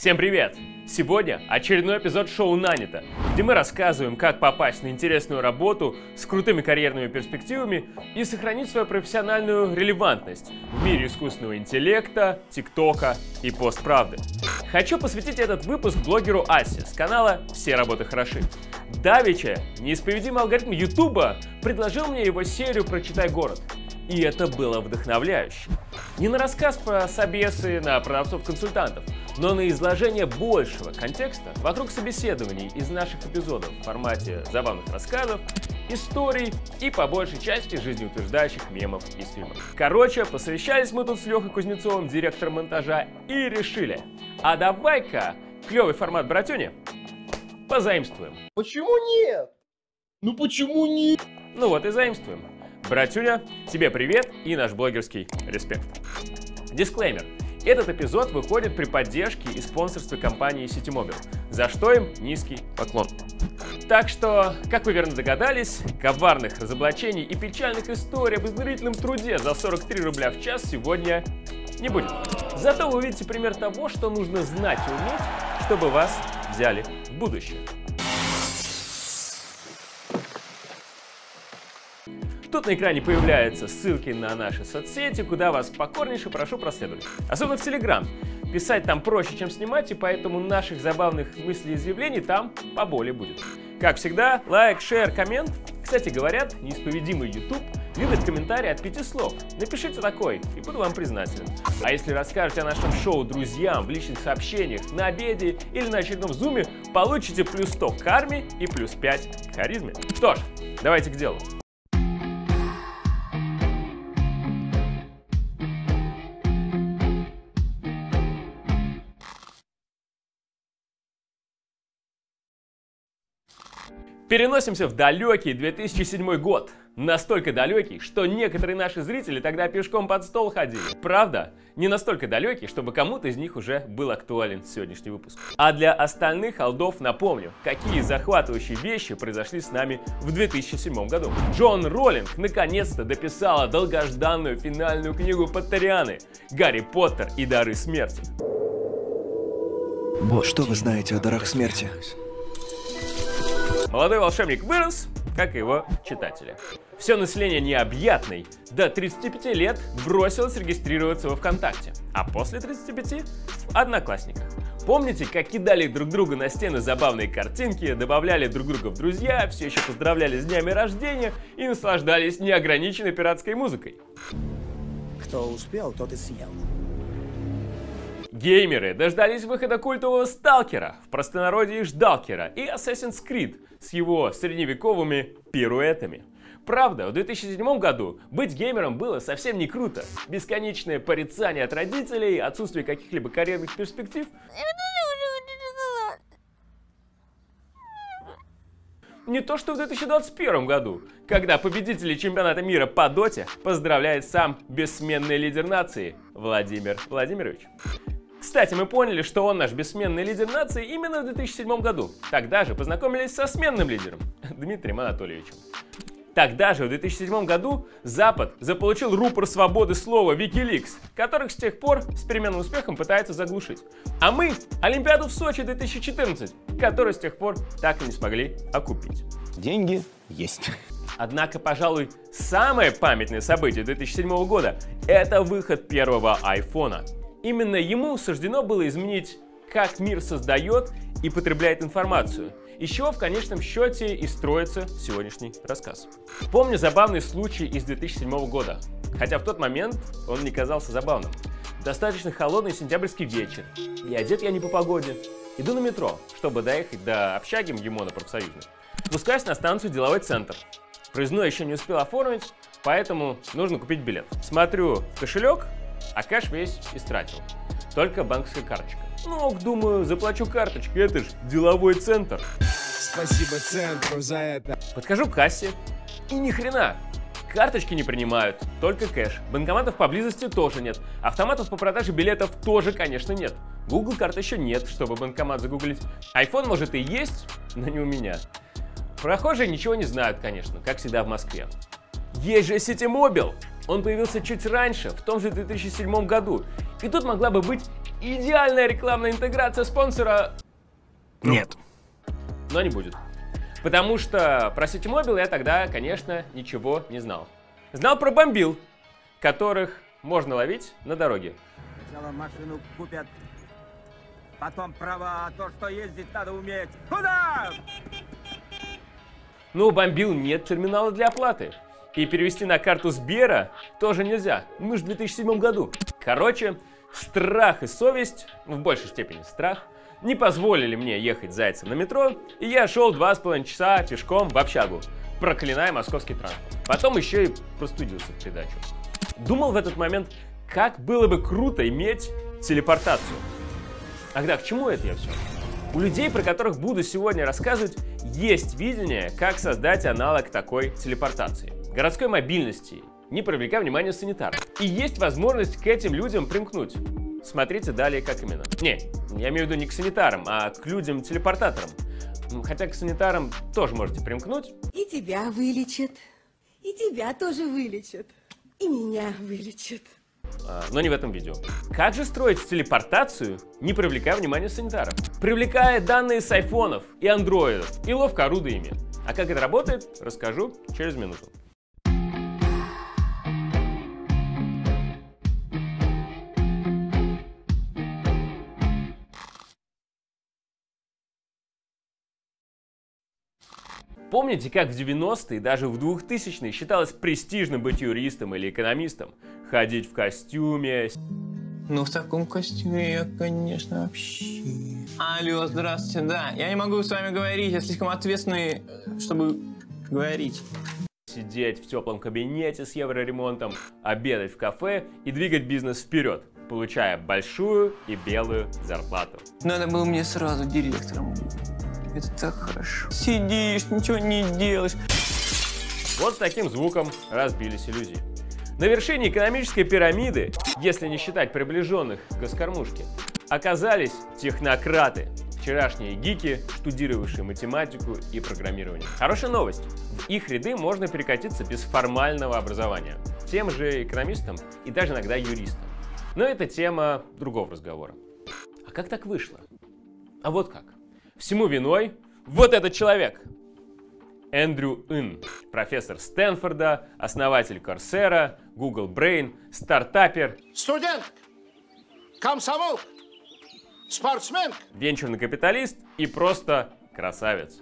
Всем привет! Сегодня очередной эпизод шоу «Нанято», где мы рассказываем, как попасть на интересную работу с крутыми карьерными перспективами и сохранить свою профессиональную релевантность в мире искусственного интеллекта, тиктока и постправды. Хочу посвятить этот выпуск блогеру Асе с канала «Все работы хороши». Давича, неисповедимый алгоритм Ютуба, предложил мне его серию «Прочитай город». И это было вдохновляюще. Не на рассказ про собесы на продавцов-консультантов, но на изложение большего контекста вокруг собеседований из наших эпизодов в формате забавных рассказов, историй и по большей части жизнеутверждающих мемов из фильмов. Короче, посовещались мы тут с Лехой Кузнецовым, директором монтажа, и решили, а давай-ка клевый формат братюни позаимствуем. Почему нет? Ну почему нет? Ну вот и заимствуем. Братюня, тебе привет и наш блогерский респект. Дисклеймер. Этот эпизод выходит при поддержке и спонсорстве компании Citymobil, за что им низкий поклон. Так что, как вы верно догадались, коварных разоблачений и печальных историй об изнурительном труде за 43 рубля в час сегодня не будет. Зато вы увидите пример того, что нужно знать и уметь, чтобы вас взяли в будущее. Тут на экране появляются ссылки на наши соцсети, куда вас покорнейше прошу проследовать. Особенно в Телеграм. Писать там проще, чем снимать, и поэтому наших забавных мыслей и заявлений там поболее будет. Как всегда, лайк, шер, коммент. Кстати, говорят, неисповедимый YouTube любит комментарии от пяти слов. Напишите такой, и буду вам признателен. А если расскажете о нашем шоу друзьям в личных сообщениях, на обеде или на очередном зуме, получите плюс 100 к карме и плюс 5 к харизме. Что ж, давайте к делу. Переносимся в далекий 2007 год. Настолько далекий, что некоторые наши зрители тогда пешком под стол ходили. Правда, не настолько далекий, чтобы кому-то из них уже был актуален сегодняшний выпуск. А для остальных алдов напомню, какие захватывающие вещи произошли с нами в 2007 году. Джон Роллинг наконец-то дописала долгожданную финальную книгу Поттерианы «Гарри Поттер и дары смерти». Что вы знаете о дарах смерти? Молодой волшебник вырос, как и его читатели. Все население необъятной до 35 лет бросилось регистрироваться во ВКонтакте, а после 35 в Одноклассниках. Помните, как кидали друг друга на стены забавные картинки, добавляли друг друга в друзья, все еще поздравляли с днями рождения и наслаждались неограниченной пиратской музыкой? Кто успел, тот и съел. Геймеры дождались выхода культового Сталкера, в простонародье Ждалкера и Assassin's Creed с его средневековыми пируэтами. Правда, в 2007 году быть геймером было совсем не круто. Бесконечное порицание от родителей, отсутствие каких-либо карьерных перспектив. Не то что в 2021 году, когда победители чемпионата мира по доте поздравляет сам бессменный лидер нации Владимир Владимирович. Кстати, мы поняли, что он наш бессменный лидер нации именно в 2007 году. Тогда же познакомились со сменным лидером Дмитрием Анатольевичем. Тогда же, в 2007 году, Запад заполучил рупор свободы слова Wikileaks, которых с тех пор с переменным успехом пытается заглушить. А мы — Олимпиаду в Сочи 2014, которую с тех пор так и не смогли окупить. Деньги есть. Однако, пожалуй, самое памятное событие 2007 года — это выход первого айфона. Именно ему суждено было изменить, как мир создает и потребляет информацию, чего в конечном счете и строится сегодняшний рассказ. Помню забавный случай из 2007 года, хотя в тот момент он не казался забавным. Достаточно холодный сентябрьский вечер, и одет я не по погоде. Иду на метро, чтобы доехать до общаги МГИМО профсоюзной. Спускаюсь на станцию «Деловой центр». Проездной еще не успел оформить, поэтому нужно купить билет. Смотрю в кошелек, а кэш весь истратил. Только банковская карточка. Ну, думаю, заплачу карточкой, это же деловой центр. Спасибо центру за это. Подхожу к кассе, и ни хрена. Карточки не принимают, только кэш. Банкоматов поблизости тоже нет. Автоматов по продаже билетов тоже, конечно, нет. Google карт еще нет, чтобы банкомат загуглить. iPhone может и есть, но не у меня. Прохожие ничего не знают, конечно, как всегда в Москве. Есть же Ситимобил! Он появился чуть раньше, в том же 2007 году. И тут могла бы быть идеальная рекламная интеграция спонсора, Нет. но не будет. Потому что про Mobile я тогда, конечно, ничего не знал. Знал про бомбил, которых можно ловить на дороге. Сначала машину купят, потом права, а то, что ездить надо уметь. Куда? Но у бомбил нет терминала для оплаты. И перевести на карту Сбера тоже нельзя. Мы же в 2007 году. Короче, страх и совесть, в большей степени страх, не позволили мне ехать зайцем на метро, и я шел два с половиной часа пешком в общагу, проклиная московский транспорт. Потом еще и простудился в придачу. Думал в этот момент, как было бы круто иметь телепортацию. Ах да, к чему это я все? У людей, про которых буду сегодня рассказывать, есть видение, как создать аналог такой телепортации. Городской мобильности, не привлекая внимания санитаров. И есть возможность к этим людям примкнуть. Смотрите далее, как именно. Не, я имею в виду не к санитарам, а к людям-телепортаторам. Хотя к санитарам тоже можете примкнуть. И тебя вылечат, и тебя тоже вылечат, и меня вылечат. А, но не в этом видео. Как же строить телепортацию, не привлекая внимания санитаров? Привлекая данные с айфонов и андроидов и ловко орудуя ими. А как это работает, расскажу через минуту. Помните, как в 90-е, даже в 2000-е считалось престижным быть юристом или экономистом? Ходить в костюме, Ну, в таком костюме я, конечно, вообще... Алло, здравствуйте, да. Я не могу с вами говорить, я слишком ответственный, э, чтобы говорить. сидеть в теплом кабинете с евроремонтом, обедать в кафе и двигать бизнес вперед, получая большую и белую зарплату. Надо было мне сразу директором быть. Это так хорошо. Сидишь, ничего не делаешь. Вот с таким звуком разбились иллюзии. На вершине экономической пирамиды, если не считать приближенных к госкормушке, оказались технократы, вчерашние гики, штудировавшие математику и программирование. Хорошая новость. В их ряды можно перекатиться без формального образования. Тем же экономистам и даже иногда юристам. Но это тема другого разговора. А как так вышло? А вот как. Всему виной вот этот человек. Эндрю Ин, профессор Стэнфорда, основатель Корсера, Google Brain, стартапер, Студент, комсомол, спортсмен. венчурный капиталист и просто красавец.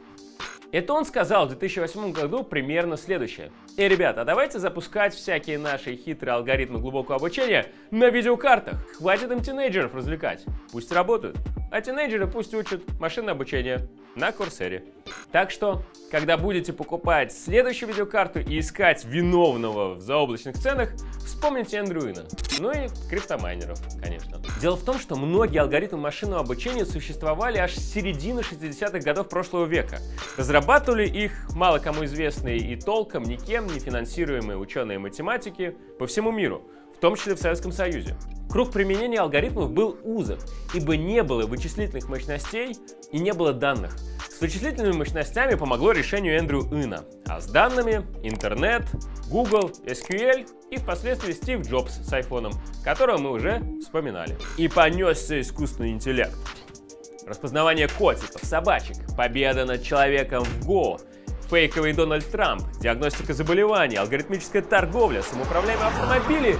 Это он сказал в 2008 году примерно следующее. Эй, ребята, а давайте запускать всякие наши хитрые алгоритмы глубокого обучения на видеокартах. Хватит им тинейджеров развлекать. Пусть работают. А тинейджеры пусть учат машинное обучение на Курсере. Так что, когда будете покупать следующую видеокарту и искать виновного в заоблачных ценах, вспомните Эндрюина. Ну и криптомайнеров, конечно. Дело в том, что многие алгоритмы машинного обучения существовали аж с середины 60-х годов прошлого века. Разрабатывали их мало кому известные и толком никем не финансируемые ученые математики по всему миру, в том числе в Советском Союзе. Круг применения алгоритмов был узок, ибо не было вычислительных мощностей и не было данных. С вычислительными мощностями помогло решению Эндрю Ина, а с данными — интернет, Google, SQL и впоследствии Стив Джобс с айфоном, которого мы уже вспоминали. И понесся искусственный интеллект. Распознавание котиков, собачек, победа над человеком в Го, фейковый Дональд Трамп, диагностика заболеваний, алгоритмическая торговля, самоуправляемые автомобили.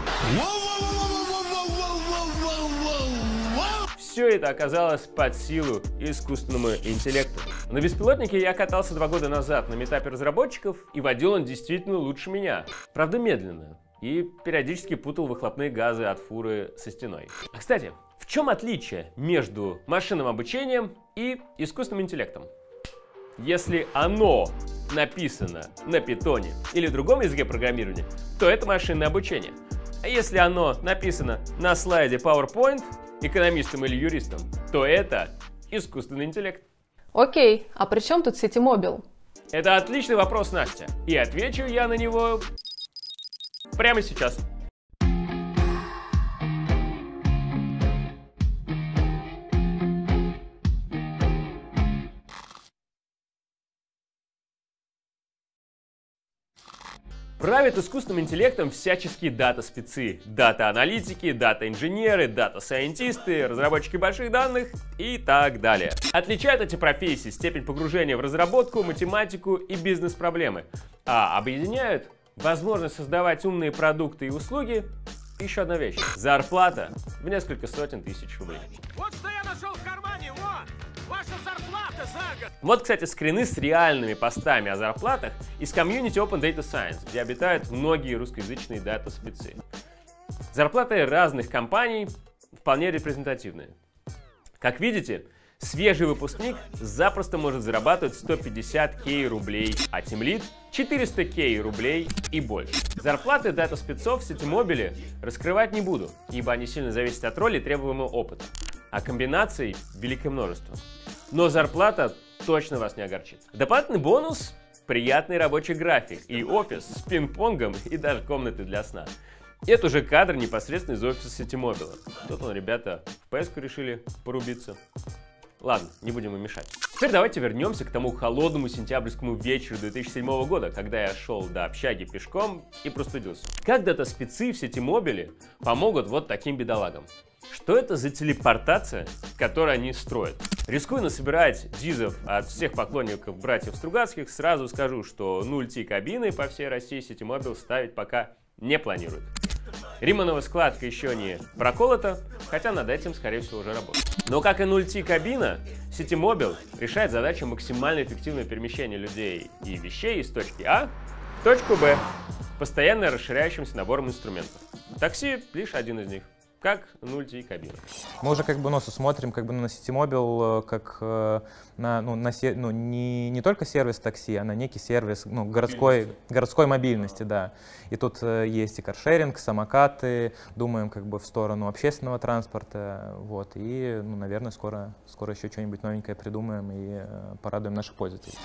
Все это оказалось под силу искусственному интеллекту. На беспилотнике я катался два года назад на метапе разработчиков, и водил он действительно лучше меня. Правда, медленно. И периодически путал выхлопные газы от фуры со стеной. А кстати, в чем отличие между машинным обучением и искусственным интеллектом? Если оно написано на питоне или другом языке программирования, то это машинное обучение. А если оно написано на слайде PowerPoint, экономистом или юристом, то это искусственный интеллект. Окей, а при чем тут Ситимобил? Это отличный вопрос, Настя. И отвечу я на него прямо сейчас. Правят искусственным интеллектом всяческие дата-спецы, дата-аналитики, дата-инженеры, дата-сайентисты, разработчики больших данных и так далее. Отличают эти профессии степень погружения в разработку, математику и бизнес-проблемы, а объединяют возможность создавать умные продукты и услуги еще одна вещь. Зарплата в несколько сотен тысяч рублей. Вот, кстати, скрины с реальными постами о зарплатах из комьюнити Open Data Science, где обитают многие русскоязычные дата-спецы. Зарплаты разных компаний вполне репрезентативные. Как видите, свежий выпускник запросто может зарабатывать 150 кей рублей, а тимлид 400 кей рублей и больше. Зарплаты дата-спецов в сетимобиле раскрывать не буду, ибо они сильно зависят от роли требуемого опыта, а комбинаций великое множество. Но зарплата точно вас не огорчит. Дополнительный бонус – приятный рабочий график и офис с пинг-понгом и даже комнаты для сна. Это уже кадр непосредственно из офиса Ситимобила. Тут он, ребята, в ps решили порубиться. Ладно, не будем им мешать. Теперь давайте вернемся к тому холодному сентябрьскому вечеру 2007 года, когда я шел до общаги пешком и простудился. Как дата-спецы в сетимобиле помогут вот таким бедолагам? Что это за телепортация, которую они строят? Рискуя насобирать дизов от всех поклонников братьев Стругацких, сразу скажу, что 0T кабины по всей России Ситимобил ставить пока не планирует. Риманова складка еще не проколота, хотя над этим, скорее всего, уже работает. Но как и 0T кабина, Ситимобил решает задачу максимально эффективного перемещения людей и вещей из точки А в точку Б, постоянно расширяющимся набором инструментов. Такси лишь один из них как 0T кабина. Мы уже как бы носу смотрим как бы на Ситимобил, как э, на, ну, на се, ну, не, не только сервис такси, а на некий сервис ну, городской, городской мобильности, да. И тут э, есть и каршеринг, самокаты, думаем как бы в сторону общественного транспорта, вот. И, ну, наверное, скоро, скоро еще что-нибудь новенькое придумаем и э, порадуем наших пользователей.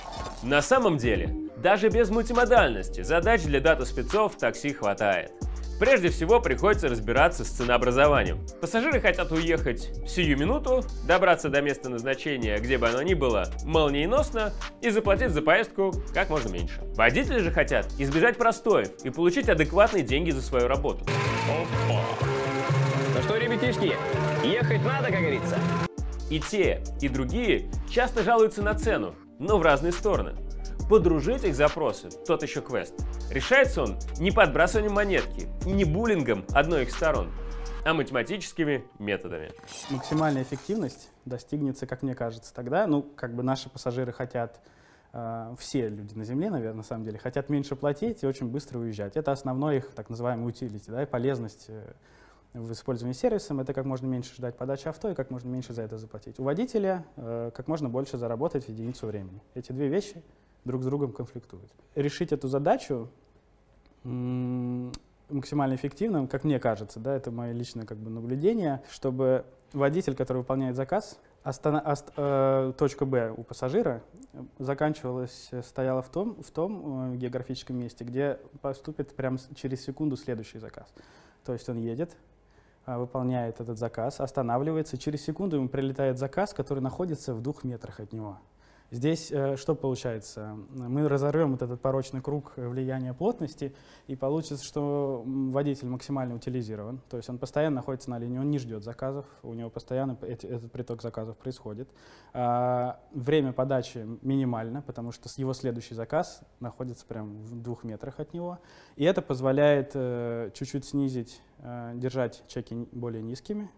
На самом деле, даже без мультимодальности задач для дата-спецов в такси хватает. Прежде всего приходится разбираться с ценообразованием. Пассажиры хотят уехать сию минуту, добраться до места назначения, где бы оно ни было, молниеносно и заплатить за поездку как можно меньше. Водители же хотят избежать простоев и получить адекватные деньги за свою работу. Ну что, ребятишки, ехать надо, как говорится. И те, и другие часто жалуются на цену, но в разные стороны. Подружить их запросы – тот еще квест. Решается он не подбрасыванием монетки и не буллингом одной их сторон, а математическими методами. Максимальная эффективность достигнется, как мне кажется, тогда, ну, как бы наши пассажиры хотят, э, все люди на Земле, наверное, на самом деле, хотят меньше платить и очень быстро уезжать. Это основной их так называемый утилити, да, и полезность э, в использовании сервисом, это как можно меньше ждать подачи авто и как можно меньше за это заплатить. У водителя э, как можно больше заработать в единицу времени. Эти две вещи друг с другом конфликтуют. Решить эту задачу максимально эффективно, как мне кажется, да, это мое личное как бы наблюдение, чтобы водитель, который выполняет заказ, остана, ост, э, точка Б у пассажира заканчивалась, стояла в том, в том э, географическом месте, где поступит прямо через секунду следующий заказ. То есть он едет, э, выполняет этот заказ, останавливается, через секунду ему прилетает заказ, который находится в двух метрах от него. Здесь э, что получается? Мы разорвем вот этот порочный круг влияния плотности, и получится, что водитель максимально утилизирован, то есть он постоянно находится на линии, он не ждет заказов, у него постоянно эти, этот приток заказов происходит. А, время подачи минимально, потому что его следующий заказ находится прямо в двух метрах от него, и это позволяет э, чуть-чуть снизить, э, держать чеки более низкими,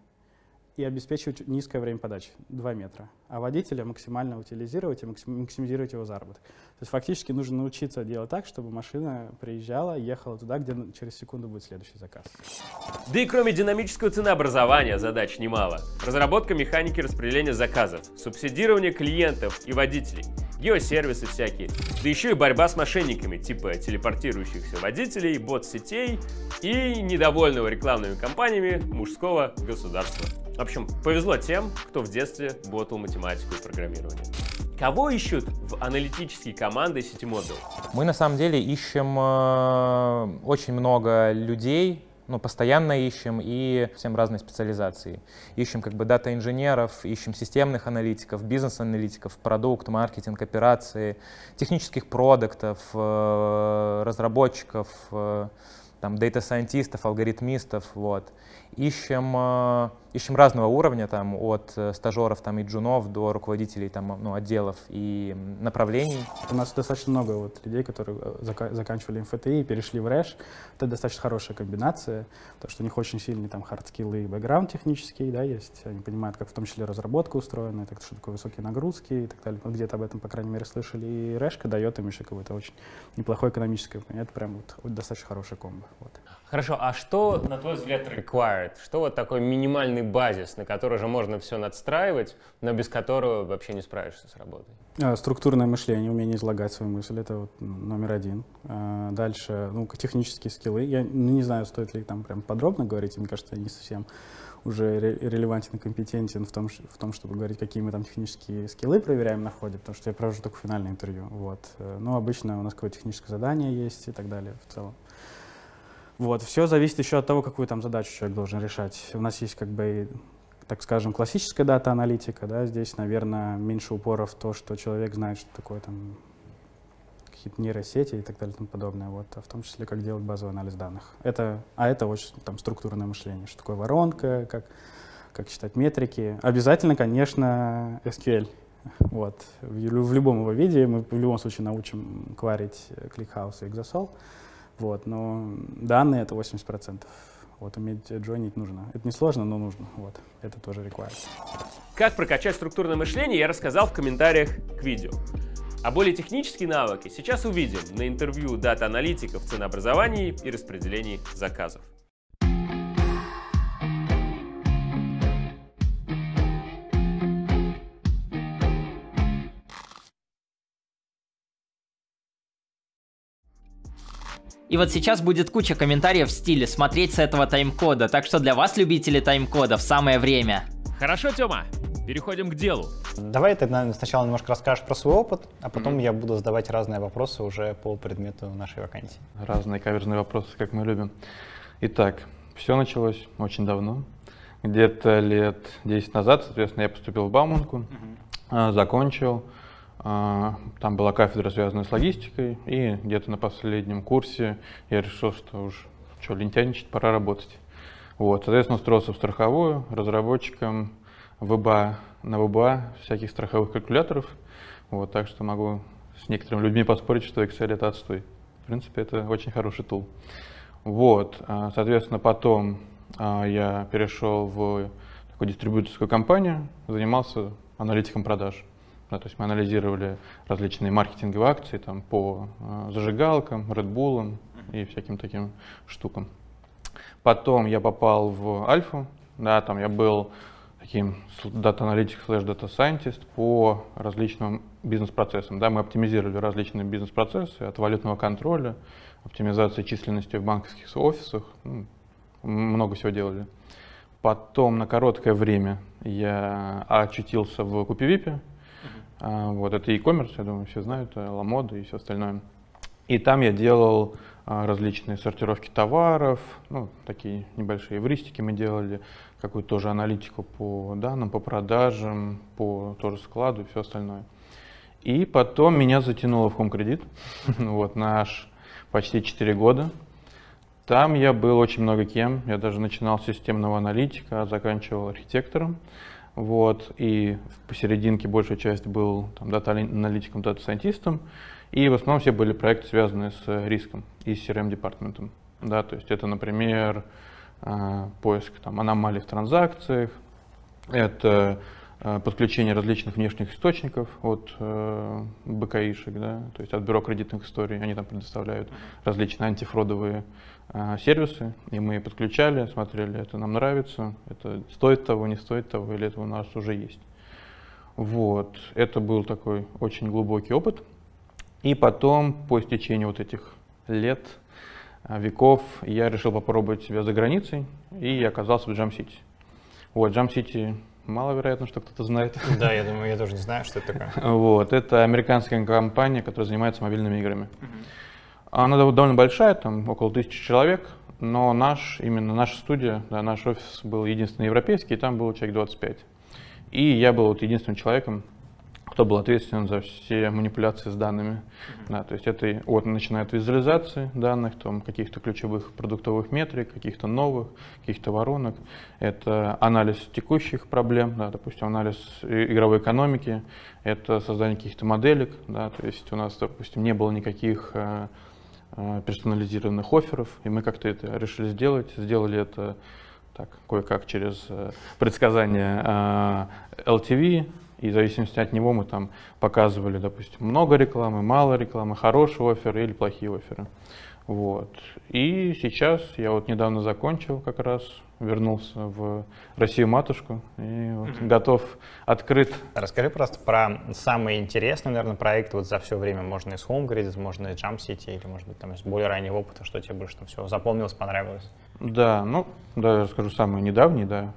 и обеспечивать низкое время подачи, 2 метра, а водителя максимально утилизировать и максимизировать его заработок. То есть фактически нужно научиться делать так, чтобы машина приезжала, ехала туда, где через секунду будет следующий заказ. Да и кроме динамического ценообразования задач немало. Разработка механики распределения заказов, субсидирование клиентов и водителей, геосервисы всякие, да еще и борьба с мошенниками, типа телепортирующихся водителей, бот-сетей и недовольного рекламными кампаниями мужского государства. В общем, повезло тем, кто в детстве ботал математику и программирование. Кого ищут в аналитические команды Ситимобил? Мы на самом деле ищем э, очень много людей, ну, постоянно ищем и всем разные специализации. Ищем как бы дата-инженеров, ищем системных аналитиков, бизнес-аналитиков, продукт, маркетинг, операции, технических продуктов, э, разработчиков, э, там, дата-сайентистов, алгоритмистов, вот. Ищем, э, ищем разного уровня, там, от э, стажеров там, и джунов до руководителей там, ну, отделов и направлений. У нас достаточно много вот людей, которые э, зака- заканчивали МФТИ и перешли в РЭШ. Это достаточно хорошая комбинация, потому что у них очень сильный там хардскиллы и бэкграунд технический, да, есть. Они понимают, как в том числе разработка устроена, так, что такое высокие нагрузки и так далее. Где-то об этом, по крайней мере, слышали. И РЭШка дает им еще какое-то очень неплохое экономическое. Это прям вот, вот достаточно хорошая комбо. Вот. Хорошо, а что, на твой взгляд, required? Что вот такой минимальный базис, на который же можно все надстраивать, но без которого вообще не справишься с работой? А, Структурное мышление, умение излагать свою мысль, это вот номер один. А, Дальше, ну, технические скиллы. Я ну, не знаю, стоит ли там прям подробно говорить, мне кажется, не совсем уже ре- релевантен и компетентен в том, в том, чтобы говорить, какие мы там технические скиллы проверяем на входе, потому что я провожу только финальное интервью. Вот. Э, Но обычно у нас какое-то техническое задание есть и так далее в целом. Вот, все зависит еще от того, какую там задачу человек должен решать. У нас есть как бы, так скажем, классическая дата-аналитика, да, здесь, наверное, меньше упора в то, что человек знает, что такое там какие-то нейросети и так далее и тому подобное, вот, а в том числе, как делать базовый анализ данных. Это, а это очень там структурное мышление, что такое воронка, как, как считать метрики. Обязательно, конечно, SQL. Вот. В, в любом его виде мы в любом случае научим кварить э, ClickHouse и Exasol. Вот, но данные это 80%. Вот, уметь джойнить нужно. Это не сложно, но нужно. Вот, это тоже required. Как прокачать структурное мышление, я рассказал в комментариях к видео. А более технические навыки сейчас увидим на интервью дата-аналитиков ценообразовании и распределении заказов. И вот сейчас будет куча комментариев в стиле «смотреть с этого тайм-кода», так что для вас, любители тайм-кодов, самое время. Хорошо, Тёма, переходим к делу. Давай ты наверное, сначала немножко расскажешь про свой опыт, а потом я буду задавать разные вопросы уже по предмету нашей вакансии. Разные каверзные вопросы, как мы любим. Итак, все началось очень давно. Где-то лет 10 назад, соответственно, я поступил в Бауманку, а, закончил. А, Там была кафедра, связанная с логистикой, и где-то на последнем курсе я решил, что уж что, лентяйничать, пора работать. Вот, соответственно, устроился в страховую разработчиком ВБА, на ВБА всяких страховых калькуляторов. Вот, так что могу с некоторыми людьми поспорить, что Excel это отстой. В принципе, это очень хороший тул. Вот, а, соответственно, потом а, я перешел в такую дистрибьюторскую компанию, занимался аналитиком продаж. Да, то есть мы анализировали различные маркетинговые акции там, по а, зажигалкам, Red Bull и всяким таким штукам. Потом я попал в Альфу, да, там я был таким дата-аналитик слэш дата-сайентист по различным бизнес-процессам. Да, мы оптимизировали различные бизнес-процессы от валютного контроля, оптимизации численности в банковских офисах, ну, много всего делали. Потом на короткое время я очутился в Купивипе. А, Вот, это e-commerce, я думаю, все знают, э, Ламода и все остальное. И там я делал а, различные сортировки товаров, ну, такие небольшие эвристики мы делали, какую-то тоже аналитику по данным, по продажам, по тоже складу и все остальное. И потом меня затянуло в Credit, вот, наш почти 4 года. Там я был очень много кем, я даже начинал с системного аналитика, заканчивал архитектором. Вот, и посерединке большая часть был там, дата-аналитиком, дата-сайентистом. И в основном все были проекты, связанные с риском и с CRM-департаментом. Да, то есть это, например, а, поиск там, аномалий в транзакциях, это а, подключение различных внешних источников от э, БКИшек, да, то есть от бюро кредитных историй, они там предоставляют различные антифродовые сервисы, и мы подключали, смотрели, это нам нравится, это стоит того, не стоит того, или это у нас уже есть. Вот, это был такой очень глубокий опыт. И потом, по истечению вот этих лет, а, веков, я решил попробовать себя за границей, и оказался в City. Вот, City маловероятно, что кто-то знает. Да, я думаю, я тоже не знаю, что это такое. Вот, это американская компания, которая занимается мобильными играми. Она дов- довольно большая, там около тысячи человек, но наш, именно наша студия, да, наш офис был единственный европейский, и там было человек 25. И я был вот единственным человеком, кто был ответственен за все манипуляции с данными. Да, то есть это вот начиная от визуализации данных, там, каких-то ключевых продуктовых метрик, каких-то новых, каких-то воронок. Это анализ текущих проблем, да, допустим, анализ игровой экономики, это создание каких-то моделек. Да, то есть у нас, допустим, не было никаких э, персонализированных офферов, и мы как-то это решили сделать. Сделали это так, кое-как через э, предсказание э, LTV, и в зависимости от него мы там показывали, допустим, много рекламы, мало рекламы, хорошие оферы или плохие оферы. Вот. И сейчас я вот недавно закончил как раз, вернулся в Россию матушку и вот готов, открыт. Расскажи просто про самый интересный, наверное, проект вот за все время. Можно из HomeGrid, можно из Jump City, или, может быть, там из более раннего опыта, что тебе больше там все запомнилось, понравилось. Да, ну, да, я расскажу самый недавний, да.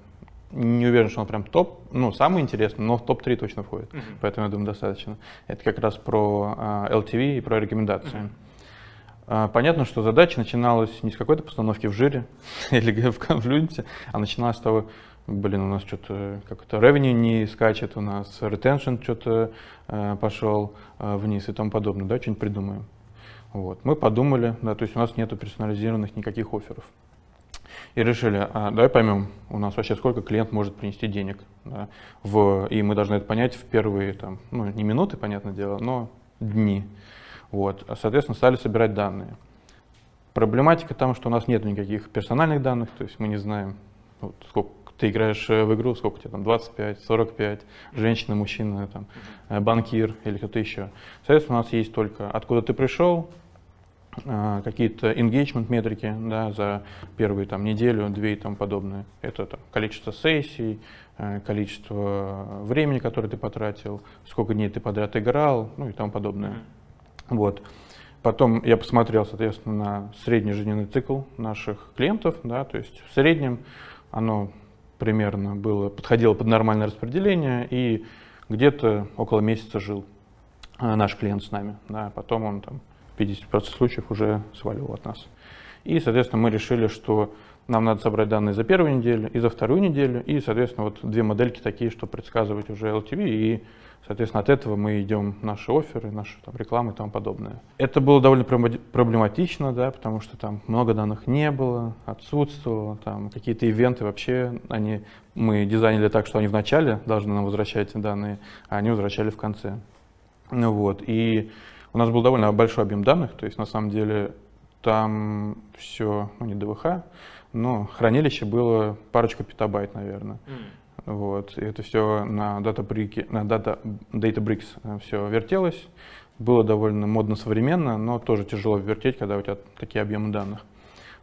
Не уверен, что он прям топ, ну, самый интересный, но в топ-3 точно входит. Мгм. Поэтому, я думаю, достаточно. Это как раз про а, LTV и про рекомендации. А, Понятно, что задача начиналась не с какой-то постановки в жире или в конфлюенте, а начиналась с того, блин, у нас что-то как-то revenue не скачет, у нас retention что-то э, пошел э, вниз и тому подобное, да, что-нибудь придумаем. Вот. Мы подумали, да, то есть у нас нету персонализированных никаких офферов. И решили, а, давай поймем, у нас вообще сколько клиент может принести денег. да, в, и мы должны это понять в первые, там, ну, не минуты, понятное дело, но дни. Вот. Соответственно, стали собирать данные. Проблематика там, что у нас нет никаких персональных данных, то есть мы не знаем, вот, сколько ты играешь э, в игру, сколько тебе там, 25, 45, женщина, мужчина, там, э, банкир или кто-то еще. Соответственно, у нас есть только откуда ты пришел, а, какие-то engagement метрики да, за первую там, неделю, две и тому подобное. Это там, количество сессий, э, количество времени, которое ты потратил, сколько дней ты подряд играл, ну и тому подобное. Вот. Потом я посмотрел, соответственно, на средний жизненный цикл наших клиентов, да, то есть в среднем оно примерно было, подходило под нормальное распределение, и где-то около месяца жил э, наш клиент с нами. Да, потом он там 50% случаев уже свалил от нас. И, соответственно, мы решили, что нам надо собрать данные за первую неделю и за вторую неделю, и, соответственно, вот две модельки такие, чтобы предсказывать уже LTV, и, соответственно, от этого мы идем наши оферы, наши там, рекламы и тому подобное. Это было довольно проблематично, да, потому что там много данных не было, отсутствовало, там какие-то ивенты вообще, они, мы дизайнили так, что они в начале должны нам возвращать данные, а они возвращали в конце. Ну вот, и у нас был довольно большой объем данных, то есть на самом деле там все, ну не ДВХ, но хранилище было парочку петабайт, наверное. Вот, и это все на Databricks, на Data, Databricks все вертелось. Было довольно модно современно, но тоже тяжело вертеть, когда у тебя такие объемы данных.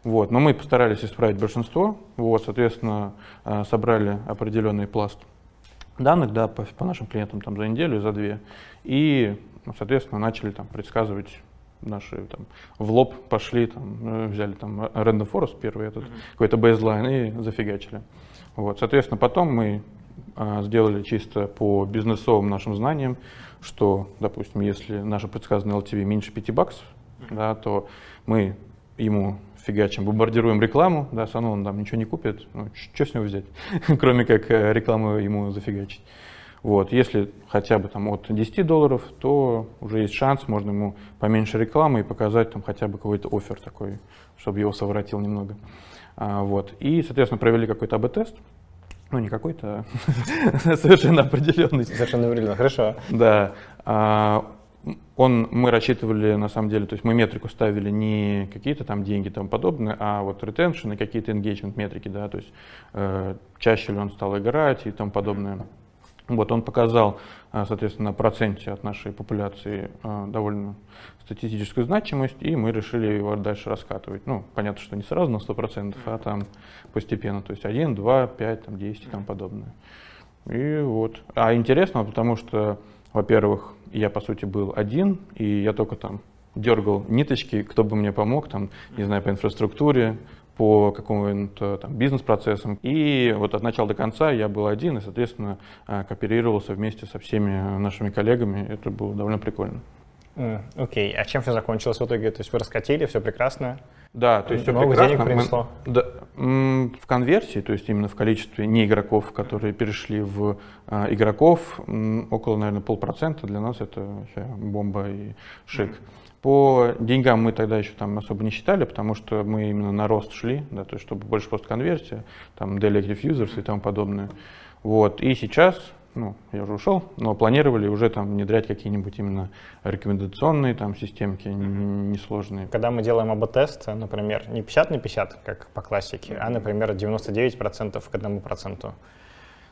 Вот, но мы постарались исправить большинство. Вот, соответственно, э, собрали определенный пласт данных да, по, по нашим клиентам там, за неделю, за две. И, ну, соответственно, начали там, предсказывать наши там, в лоб пошли, там, э, взяли там Random Forest первый этот, какой-то бейзлайн и зафигачили. Вот, соответственно, потом мы а, сделали чисто по бизнесовым нашим знаниям, что, допустим, если наша предсказанная LTV меньше 5 баксов, да, то мы ему фигачим, бомбардируем рекламу, да, все равно он там ничего не купит, ну, что с него взять, кроме как э, рекламу ему зафигачить. Вот, если хотя бы там от 10 долларов, то уже есть шанс, можно ему поменьше рекламы и показать там хотя бы какой-то офер такой, чтобы его совратил немного. А, вот. И, соответственно, провели какой-то АБ-тест, ну не какой-то, совершенно определенный. Совершенно определенно, хорошо. Да. А, он, мы рассчитывали, на самом деле, то есть мы метрику ставили не какие-то там деньги и тому подобное, а вот retention и какие-то engagement метрики, да, то есть э, чаще ли он стал играть и тому подобное. Вот он показал, э, соответственно, проценте от нашей популяции э, довольно статистическую значимость, и мы решили его дальше раскатывать. Ну, понятно, что не сразу на 100%, а там постепенно, то есть 1, 2, 5, там, 10 и тому подобное. И вот. А интересно, потому что, во-первых, я, по сути, был один, и я только там дергал ниточки, кто бы мне помог, там, не знаю, по инфраструктуре, по какому-то там бизнес-процессам. И вот от начала до конца я был один и, соответственно, э, кооперировался вместе со всеми нашими коллегами. Это было довольно прикольно. М, Окей, а чем все закончилось в итоге? То есть вы раскатили, все прекрасно? Да, то есть всё Много прекрасно. денег Мы- принесло? да, м, в конверсии, то есть именно в количестве не игроков, которые перешли в а, игроков, около, наверное, полпроцента. Для нас это вообще бомба и шик. По деньгам мы тогда еще там особо не считали, потому что мы именно на рост шли, да, то есть чтобы больше просто конверсия, там daily active users и тому подобное. Вот. И сейчас, ну, я уже ушел, но планировали уже там внедрять какие-нибудь именно рекомендационные там системки н- несложные. Когда мы делаем АБ-тест, например, не 50 на 50, как по классике, а, например, 99% к 1%,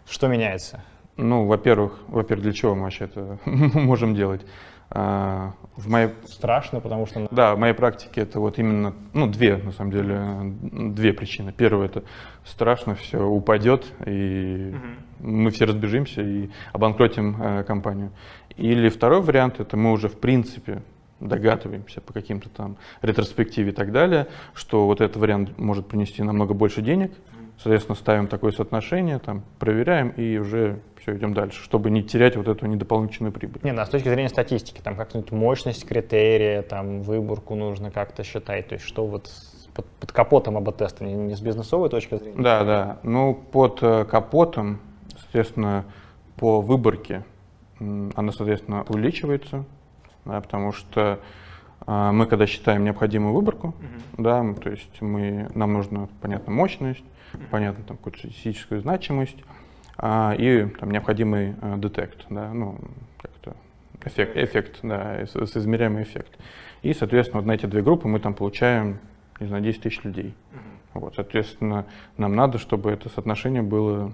что меняется? Ну, во-первых, во-первых, для чего мы вообще это можем делать? А, В моей... Страшно, потому что... Да, в моей практике это вот именно, ну, две, на самом деле, две причины. Первое, это страшно, все упадет, и мы все разбежимся и обанкротим э, компанию. Или второй вариант, это мы уже, в принципе, догадываемся по каким-то там ретроспективе и так далее, что вот этот вариант может принести намного больше денег, соответственно, ставим такое соотношение, там, проверяем и уже все, идем дальше, чтобы не терять вот эту недополнительную прибыль. Не, ну, а с точки зрения статистики, там как-нибудь мощность критерия, там выборку нужно как-то считать, то есть что вот под, под капотом АБ-теста, не, не с бизнесовой точки зрения? Да, да. Ну, под э, капотом, соответственно, по выборке она, соответственно, увеличивается, да, потому что а, мы, когда считаем необходимую выборку, да, м, то есть мы, нам нужна, понятно, мощность, понятно, там, какую-то статистическую значимость а, и там, необходимый а, детект, да, ну, как-то эффект, эффект, да, с- соизмеряемый эффект. И, соответственно, вот на эти две группы мы там получаем, не знаю, 10 тысяч людей. Вот, соответственно, нам надо, чтобы это соотношение было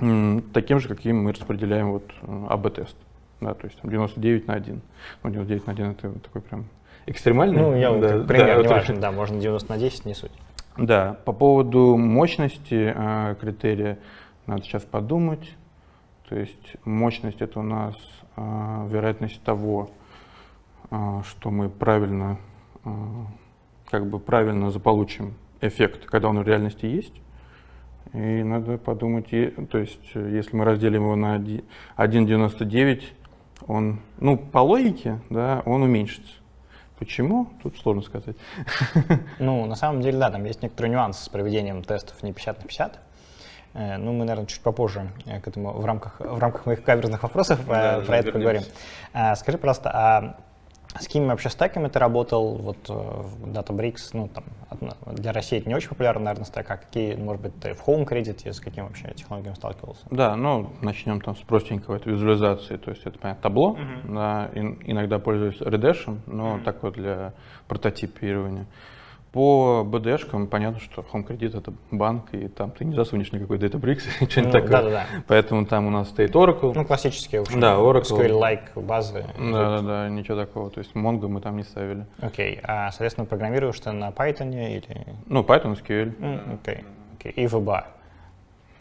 м, таким же, каким мы распределяем вот э, АБ-тест. Да, то есть там 99 на 1. Ну, 99 на 1 это такой прям экстремальный. Ну, я да, пример, да, не важно, да, можно 90 на 10, не суть. Да, по поводу мощности э, критерия надо сейчас подумать. То есть мощность это у нас э, вероятность того, э, что мы правильно, э, как бы правильно заполучим эффект, когда он в реальности есть. И надо подумать, и- то есть если мы разделим его на оди- 1,99, он, ну, по логике, да, он уменьшится. Почему? Тут сложно сказать. Ну, на самом деле, да, там есть некоторые нюансы с проведением тестов не 50 на 50. Э, Ну, мы, наверное, чуть попозже э, к этому в рамках, в рамках моих каверзных вопросов э, Да, про это поговорим. Скажи, пожалуйста, а с какими вообще стеками ты работал? Вот э, в Databricks, ну, там, для России это не очень популярный, наверное, стек, а какие, может быть, ты в Home Credit с какими вообще технологиями сталкивался? Да, ну, начнем там с простенького, это визуализации, то есть это, понятно, табло, да, ин- иногда пользуюсь Redash, но такое для прототипирования. По BD-шкам понятно, что Home Credit это банк, и там ты не засунешь никакой Databricks, что-нибудь Ну, такое. да-да-да. Поэтому там у нас стоит Oracle. Ну, классические, в общем, Да, Oracle. SQL-like базы. Да-да-да, ничего такого, то есть Mongo мы там не ставили. Окей, а, соответственно, программируешь ты на Python или... Ну, Python, SQL. Окей, окей. И VBA.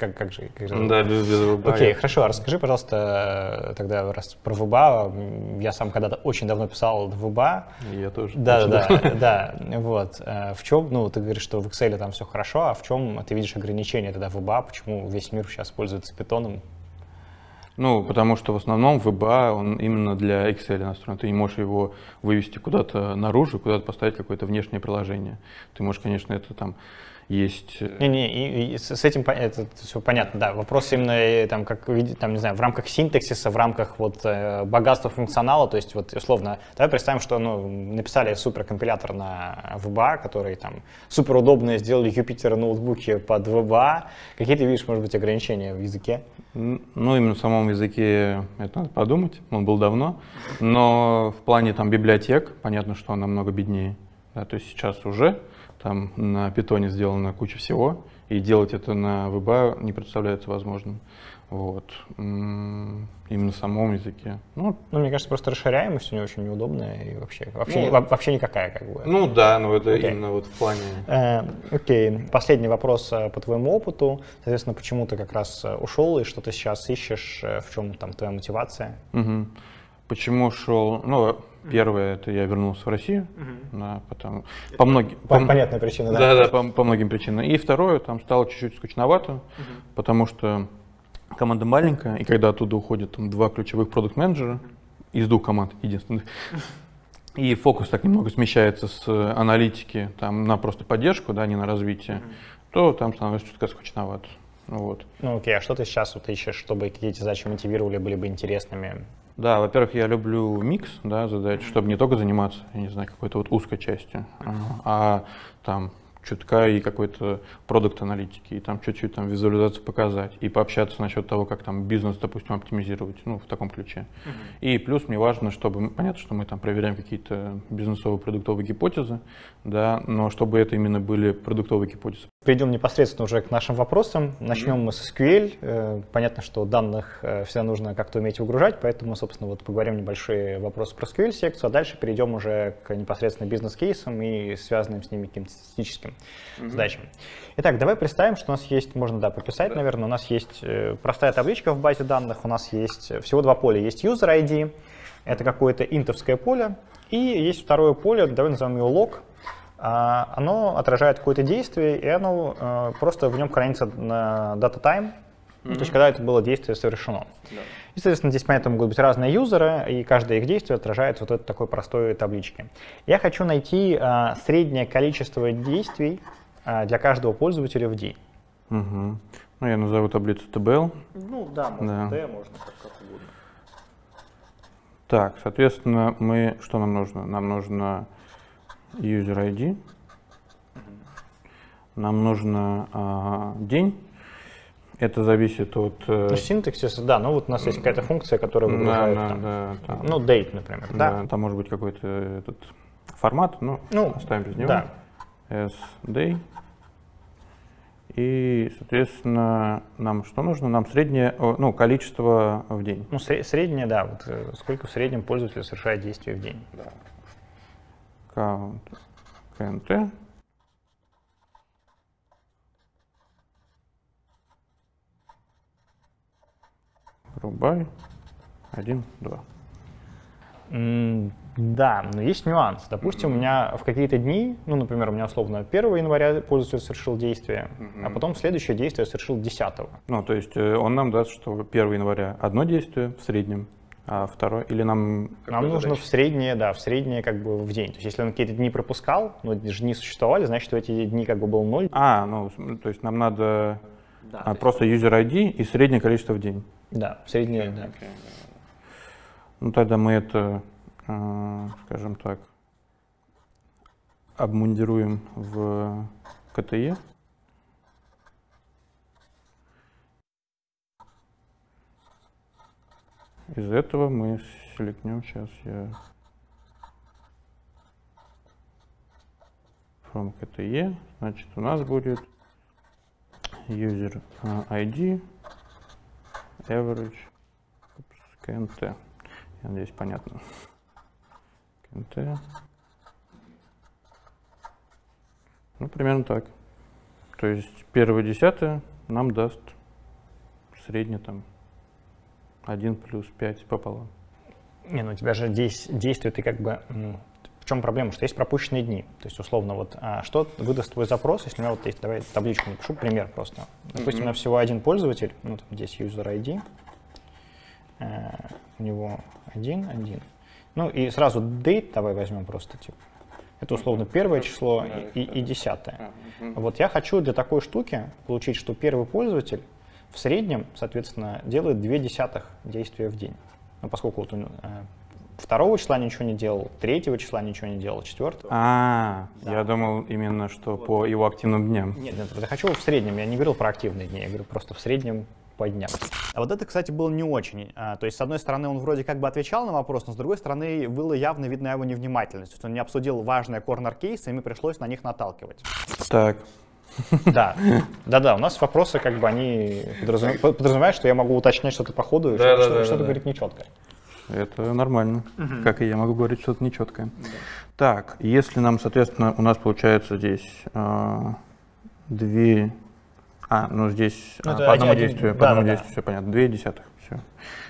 Как, как же? Как же Да, без- без VBA. Окей, хорошо. А Расскажи, пожалуйста, тогда раз про. М, Я сам когда-то очень давно писал VBA. Я тоже. Да, да, да, да. Вот. Э, В чем, ну, ты говоришь, что в Excel там все хорошо, а в чем ты видишь ограничения тогда VBA? Почему весь мир сейчас пользуется питоном? Ну, потому что в основном VBA, он именно для Excel настроен. Ты не можешь его вывести куда-то наружу, куда-то поставить какое-то внешнее приложение. Ты можешь, конечно, это там есть... э, Не-не, и с этим это все понятно, да. Вопрос именно э, там, как там, не знаю, в рамках синтаксиса, в рамках вот э, богатства функционала, то есть вот условно, давай представим, что ну, написали суперкомпилятор на VBA, который там супер удобно сделали Юпитер ноутбуки под VBA. Какие ты видишь, может быть, ограничения в языке? Ну, именно в самом языке это надо подумать, он был давно. Но в плане там библиотек, понятно, что он намного беднее. Да, то есть сейчас уже там на питоне сделана куча всего, и делать это на VBA не представляется возможным. Вот. Именно в самом языке. Ну, Ну, мне кажется, просто расширяемость у него очень неудобная и вообще, вообще, Ну, во- вообще никакая как бы. ну да, но это Окей. именно вот в плане... Э, Окей, последний вопрос э, по твоему опыту. Соответственно, почему ты как раз э, ушел и что ты сейчас ищешь, в чем там твоя мотивация? Мгм. Почему шел? Ну, первое, это я вернулся в Россию, да, потому по многим По- понятная причина, да. Да, да, по, по многим причинам. И второе, там стало чуть-чуть скучновато, потому что команда маленькая, и когда оттуда уходят там два ключевых продукт менеджера из двух команд единственных, и фокус так немного смещается с аналитики там, на просто поддержку, да, не на развитие, то там становится чутка скучновато. Вот. Ну окей, а что ты сейчас вот ищешь, чтобы какие-то задачи мотивировали, были бы интересными? Да, во-первых, я люблю микс да, задач, чтобы не только заниматься, я не знаю, какой-то вот узкой частью, а, а там чутка и какой-то продукт аналитики, и там чуть-чуть там визуализацию показать, и пообщаться насчет того, как там бизнес, допустим, оптимизировать, ну, в таком ключе. И плюс мне важно, чтобы, понятно, что мы там проверяем какие-то бизнесовые продуктовые гипотезы, да, но чтобы это именно были продуктовые гипотезы. Перейдем непосредственно уже к нашим вопросам. Начнем мы с SQL. Э, Понятно, что данных э, всегда нужно как-то уметь выгружать, поэтому, собственно, вот поговорим небольшие вопросы про SQL-секцию, а дальше перейдем уже к непосредственно бизнес-кейсам и связанным с ними каким-то статистическим Мгм. задачам. Итак, давай представим, что у нас есть, можно, да, прописать, наверное, у нас есть э, простая табличка в базе данных, у нас есть всего два поля. Есть user ID, это какое-то интовское поле, и есть второе поле, давай назовем его log, оно отражает какое-то действие, и оно э, просто в нем хранится на data time, ну, то есть когда это было действие совершено. И, соответственно, здесь, понятно, могут быть разные юзеры, и каждое их действие отражается вот этой такой простой табличке. Я хочу найти а, среднее количество действий а, для каждого пользователя в день. Мгм. Ну, я назову таблицу TBL. Ну да, можно Да. D, можно как, как угодно. Так, соответственно, мы, что нам нужно? Нам нужно user ID, нам нужно а, день, это зависит от... э, Ну, синтаксис, да, ну вот у нас есть какая-то функция, которая Да, выгружает да, там, да, там. ну, date, например, да? Да, там может быть какой-то этот формат, ну, Ну, оставим без него. да. sday. И, соответственно, нам что нужно? Нам среднее, ну, количество в день. Ну, сре- среднее, да, вот э, сколько в среднем пользователь совершает действий в день. Да. Count KNT. Рубай. Один, два. Да, но есть нюанс. Допустим, у меня в какие-то дни, ну, например, у меня условно 1 января пользователь совершил действие, а потом следующее действие совершил 10. Ну, то есть э, он нам даст, что 1 января одно действие в среднем, а второе, или нам... Нам какой нужно задачи? в среднее, да, в среднее как бы в день. То есть если он какие-то дни пропускал, ну, эти же дни существовали, значит, в эти дни как бы был ноль. А, ну, то есть нам надо Да, а, то есть- просто user ID и среднее количество в день. Да, в среднее, да. Ну, тогда мы это, э, скажем так, обмундируем в КТЕ. Из этого мы селекнем сейчас я from KTE, значит у нас будет user э, ID average упс, KNT. Я надеюсь, понятно. KNT. Ну, примерно так. То есть первое десятое нам даст среднее там 1 плюс 5 пополам. Не, ну у тебя же здесь действие, ты как бы... В чем проблема? Что есть пропущенные дни. То есть, условно, вот, а что выдаст твой запрос, если у меня вот есть, давай табличку напишу, пример просто. Допустим, у меня всего один пользователь, ну, там здесь user ID, э, у него один, один. Ну, и сразу date давай возьмем просто, типа. Это условно первое число и, и десятое. Вот я хочу для такой штуки получить, что первый пользователь в среднем, соответственно, делает две десятых действия в день. Ну, поскольку вот он э, второго числа ничего не делал, третьего числа ничего не делал, четвертого. А, я думал именно, что по его активным дням. Нет, нет, я хочу в среднем, я не говорил про активные дни, я говорю просто в среднем по дням. А вот это, кстати, было не очень. А, то есть, с одной стороны, он вроде как бы отвечал на вопрос, но с другой стороны, было явно видно его невнимательность. То есть он не обсудил важные корнер-кейсы, и мне пришлось на них наталкивать. Так. Да, да-да, у нас вопросы как бы они подразум- подразумевают, что я могу уточнять что-то по ходу, Да, да, что- да, что-то да, говорить да. нечетко. Это нормально. Как и я могу говорить что-то нечеткое. Так, если нам, соответственно, у нас получается здесь а, две... А, ну здесь Ну, а, по одному один- действию, по да, одному да, да. действию, все понятно. Две десятых, все.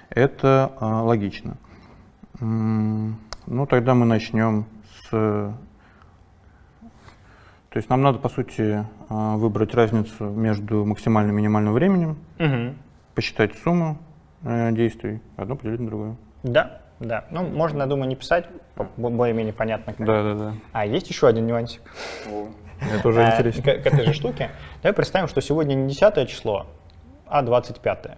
Это а, логично. М, Ну, тогда мы начнем с... То есть нам надо, по сути, а, выбрать разницу между максимальным и минимальным временем, Мгм. посчитать сумму э, действий, одно поделить на другое. Да, Да, ну можно, я думаю, не писать, более-менее понятно. как. Да, да, да. А есть еще один нюансик. Это уже Э, интересно. К, к этой же штуке. Давай представим, что сегодня не 10 число, а 25.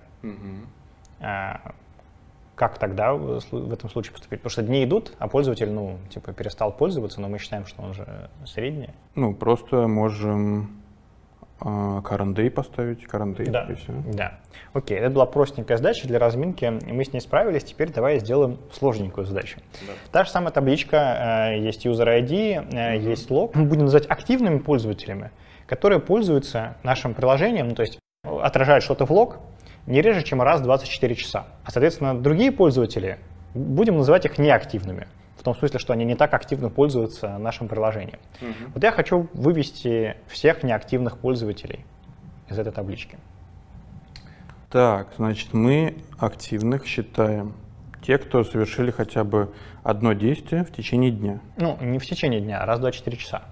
Как тогда в этом случае поступить? Потому что дни идут, а пользователь, ну, типа, перестал пользоваться, но мы считаем, что он же средний. Ну, просто можем а, day поставить, date, Да. и всё. Да. Окей, это была простенькая задача для разминки. Мы с ней справились. Теперь давай сделаем сложненькую задачу. Та же самая табличка, э, есть user ID, э, есть лог. Мы будем называть активными пользователями, которые пользуются нашим приложением, ну, то есть отражают что-то в лог не реже, чем раз в 24 часа. А, соответственно, другие пользователи, будем называть их неактивными. В том смысле, что они не так активно пользуются нашим приложением. Вот я хочу вывести всех неактивных пользователей из этой таблички. Так, значит, мы активных считаем те, кто совершили хотя бы одно действие в течение дня. Ну, не в течение дня, а раз в 24 часа.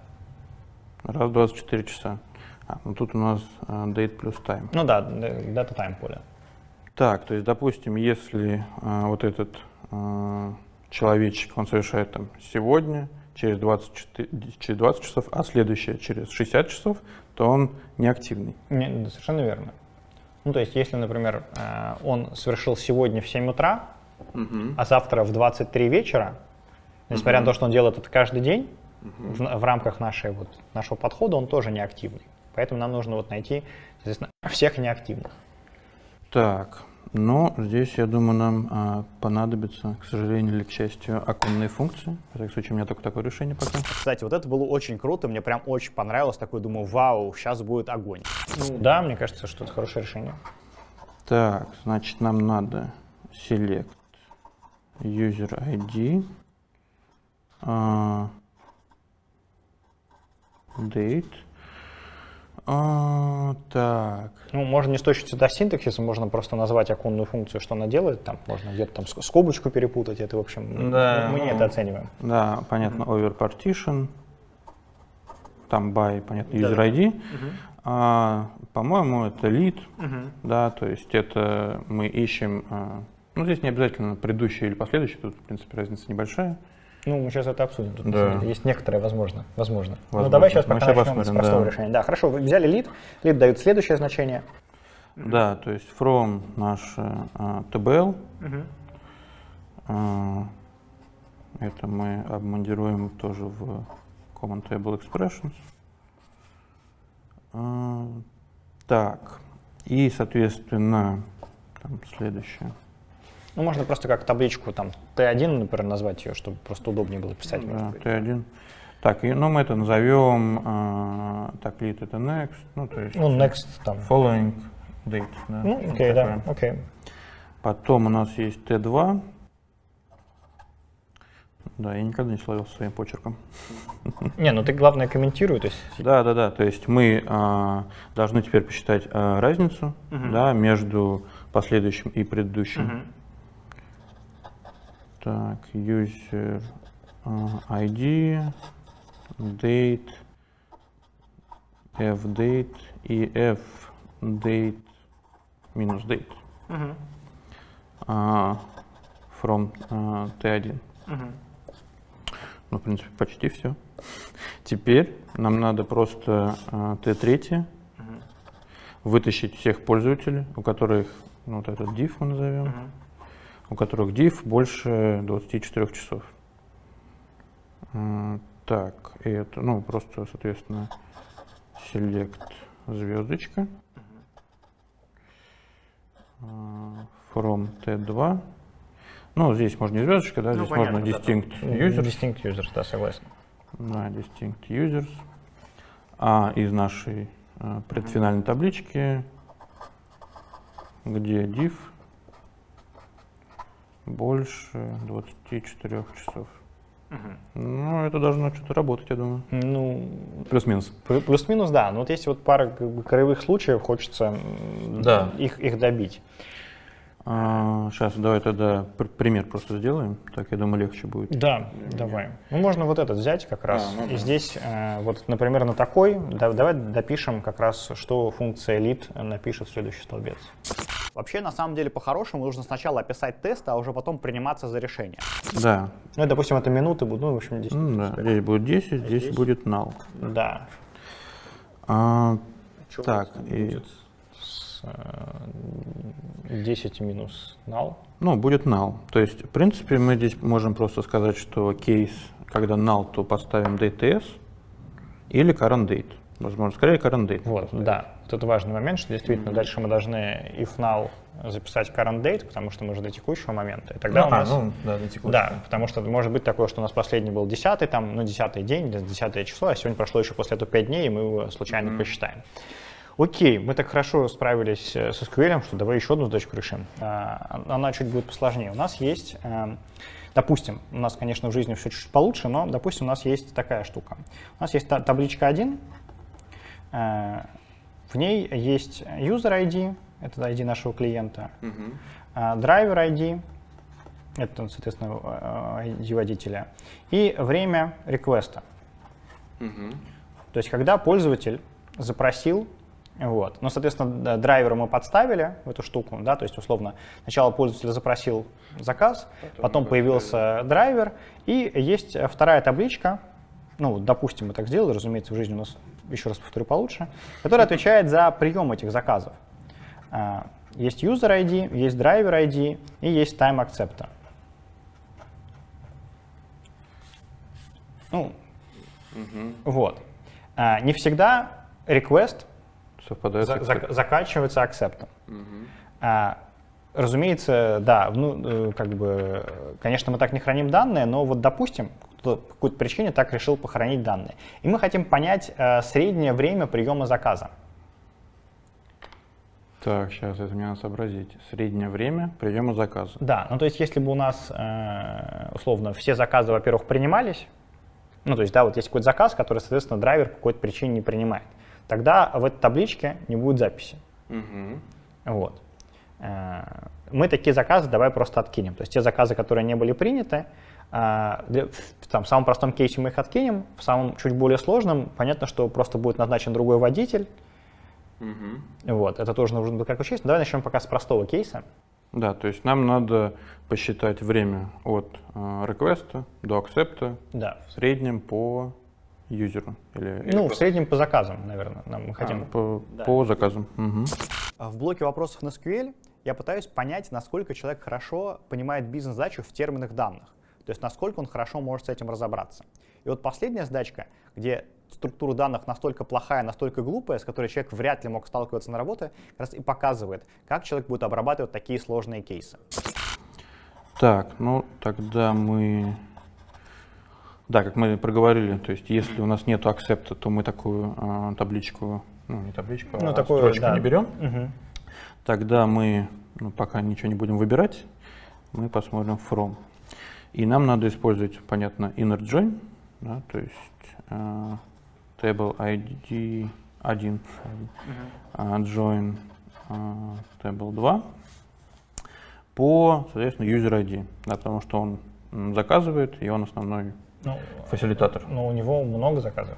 Раз в 24 часа. А, ну тут у нас а, date плюс time. Ну да, data time поле. Так, то есть, допустим, если а, вот этот а, человечек, он совершает там сегодня, через 24, через 20 часов, а следующее через 60 часов, то он неактивный. Не, да, совершенно верно. Ну, то есть, если, например, э, он совершил сегодня в 7 утра, а завтра в 23 вечера, несмотря на то, что он делает это каждый день, в, в рамках нашей, вот, нашего подхода он тоже неактивный. Поэтому нам нужно вот найти, соответственно, всех неактивных. Так, но здесь, я думаю, нам а, понадобится, к сожалению или к счастью, оконные функции. В таком случае у меня только такое решение пока. Кстати, вот это было очень круто, мне прям очень понравилось. Такой думаю, вау, сейчас будет огонь. Ну, да, мне кажется, что это хорошее решение. Так, значит, нам надо select user ID, а, date. А, так, Ну, можно не сточить сюда синтаксиса, можно просто назвать оконную функцию, что она делает. Там можно где-то там ск- скобочку перепутать. Это, в общем, Да. мы не это оцениваем. Да, понятно, over partition, там by, понятно, Да. user ID. А, по-моему, это lead, Мгм. да, то есть это мы ищем, а, ну здесь не обязательно предыдущий или последующий, тут, в принципе, разница небольшая. Ну, мы сейчас это обсудим. Тут Да. есть некоторые, возможно. возможно. Ну, Возможно. давай сейчас Мы пока щас начнем с простого да. решения. Да, хорошо, вы взяли лид. Лид дают следующее значение. Да, то есть from наш а, TBL, а, это мы обмундируем тоже в Common Table Expressions. А, так, и, соответственно, там следующее. Ну, можно просто как табличку там Т1, например, назвать ее, чтобы просто удобнее было писать. может Да, быть. Т1. Так, и, ну, мы это назовем, а, так, lead это next, ну, то есть... Ну, next там. Following date, да. Ну, окей, да, такое. окей. Потом у нас есть Т2. Да, я никогда не словил своим почерком. Не, ну ты главное комментируй, то есть... Да, да, да. То есть мы а, должны теперь посчитать а, разницу Мгм. да, между последующим и предыдущим. Мгм. Так, user а, ID, date, fdate и fdate минус date. Мгм. А, from а, T1. Мгм. Ну, в принципе, почти все. Теперь нам надо просто а, T3 Мгм. вытащить всех пользователей, у которых, ну, вот этот div мы назовем. У которых div больше 24 часов. Так, и это, ну, просто, соответственно, select звездочка а, from T2. Ну, здесь можно не звездочка, да, Ну, здесь понятно, можно да, distinct там. users. Distinct users, да, согласен. Да, distinct users. А из нашей а, предфинальной таблички, где div больше 24 часов. Мгм. Ну, это должно что-то работать, я думаю. Ну, Плюс-минус. плю- плюс-минус, да. Но вот есть вот пара как бы, краевых случаев, хочется Да. их, их добить. Сейчас, давай тогда пр- пример просто сделаем. Так, я думаю, легче будет. Да, давай. Ну, можно вот этот взять как раз. А, ну и да. здесь, э, вот, например, на такой, да- давай допишем как раз, что функция lead напишет в следующий столбец. Вообще, на самом деле, по-хорошему нужно сначала описать тест, а уже потом приниматься за решение. Да. Ну, допустим, это минуты будут, ну, в общем, 10 Ну, да. Здесь будет 10, здесь, здесь? будет null. Да. А, Чё так, будет? И, Будет с, э, 10 минус null. ну, будет null. То есть, в принципе, мы здесь можем просто сказать, что кейс, когда null, то поставим dates или current date. Возможно, скорее current date. Вот, да. Вот это важный момент, что действительно дальше мы должны if null записать current date, потому что мы же до текущего момента. И тогда Ну, у а, нас... ну, да, до текущего. Да, потому что может быть такое, что у нас последний был 10 там, ну, 10 день, или 10 число, а сегодня прошло еще после этого 5 дней, и мы его случайно посчитаем. Окей, мы так хорошо справились э, с SQL, что давай еще одну задачку решим. А, Она чуть будет посложнее. У нас есть, э, допустим, у нас, конечно, в жизни все чуть получше, но, допустим, у нас есть такая штука. У нас есть та- табличка 1, э, в ней есть user ID, это ID нашего клиента, а, driver ID, это, соответственно, э, ID водителя, и время реквеста. То есть, когда пользователь запросил, вот, ну, соответственно, д- драйвера мы подставили в эту штуку, да, то есть, условно, сначала пользователь запросил заказ, потом, появился драйвер, и есть вторая табличка, ну, допустим, мы так сделали, разумеется, в жизни у нас, еще раз повторю, получше, которая отвечает за прием этих заказов. А, Есть user ID, есть driver ID и есть time acceptor. Ну, вот. А, Не всегда request Совпадает за- за- заканчивается accept. А, Разумеется, да, ну, э, как бы, конечно, мы так не храним данные, но вот, допустим, кто по какой-то причине так решил похоронить данные. И мы хотим понять э, среднее время приема заказа. Так, сейчас это мне надо сообразить. Среднее время приема заказа. Да, ну то есть если бы у нас, э, условно, все заказы, во-первых, принимались, ну то есть, да, вот есть какой-то заказ, который, соответственно, драйвер по какой-то причине не принимает, тогда в этой табличке не будет записи. Вот. Э, Мы такие заказы давай просто откинем. То есть те заказы, которые не были приняты, э, для- в, там, в самом простом кейсе мы их откинем, в самом чуть более сложном, понятно, что просто будет назначен другой водитель. Вот, это тоже нужно будет как учесть. Давай начнем пока с простого кейса. Да, то есть нам надо посчитать время от э, реквеста до акцепта Да. в среднем по юзеру. Или, или Ну, в просто- среднем по заказам, наверное, нам мы хотим. А, по, Да. по заказам. А В блоке вопросов на SQL я пытаюсь понять, насколько человек хорошо понимает бизнес-задачу в терминах данных. То есть насколько он хорошо может с этим разобраться. И вот последняя задачка, где структура данных настолько плохая, настолько глупая, с которой человек вряд ли мог сталкиваться на работе, как раз и показывает, как человек будет обрабатывать такие сложные кейсы. Так, ну тогда мы... Да, как мы проговорили, то есть если у нас нет акцепта, то мы такую э, табличку, ну не табличку, Ну, а такую, строчку да. не берем. Мгм. Тогда мы, ну, пока ничего не будем выбирать, мы посмотрим from. И нам надо использовать, понятно, inner join, да, то есть э, table ID 1, а, join э, table 2 по, соответственно, user ID, да, потому что он заказывает, и он основной Ну, фасилитатор. Но у него много заказов.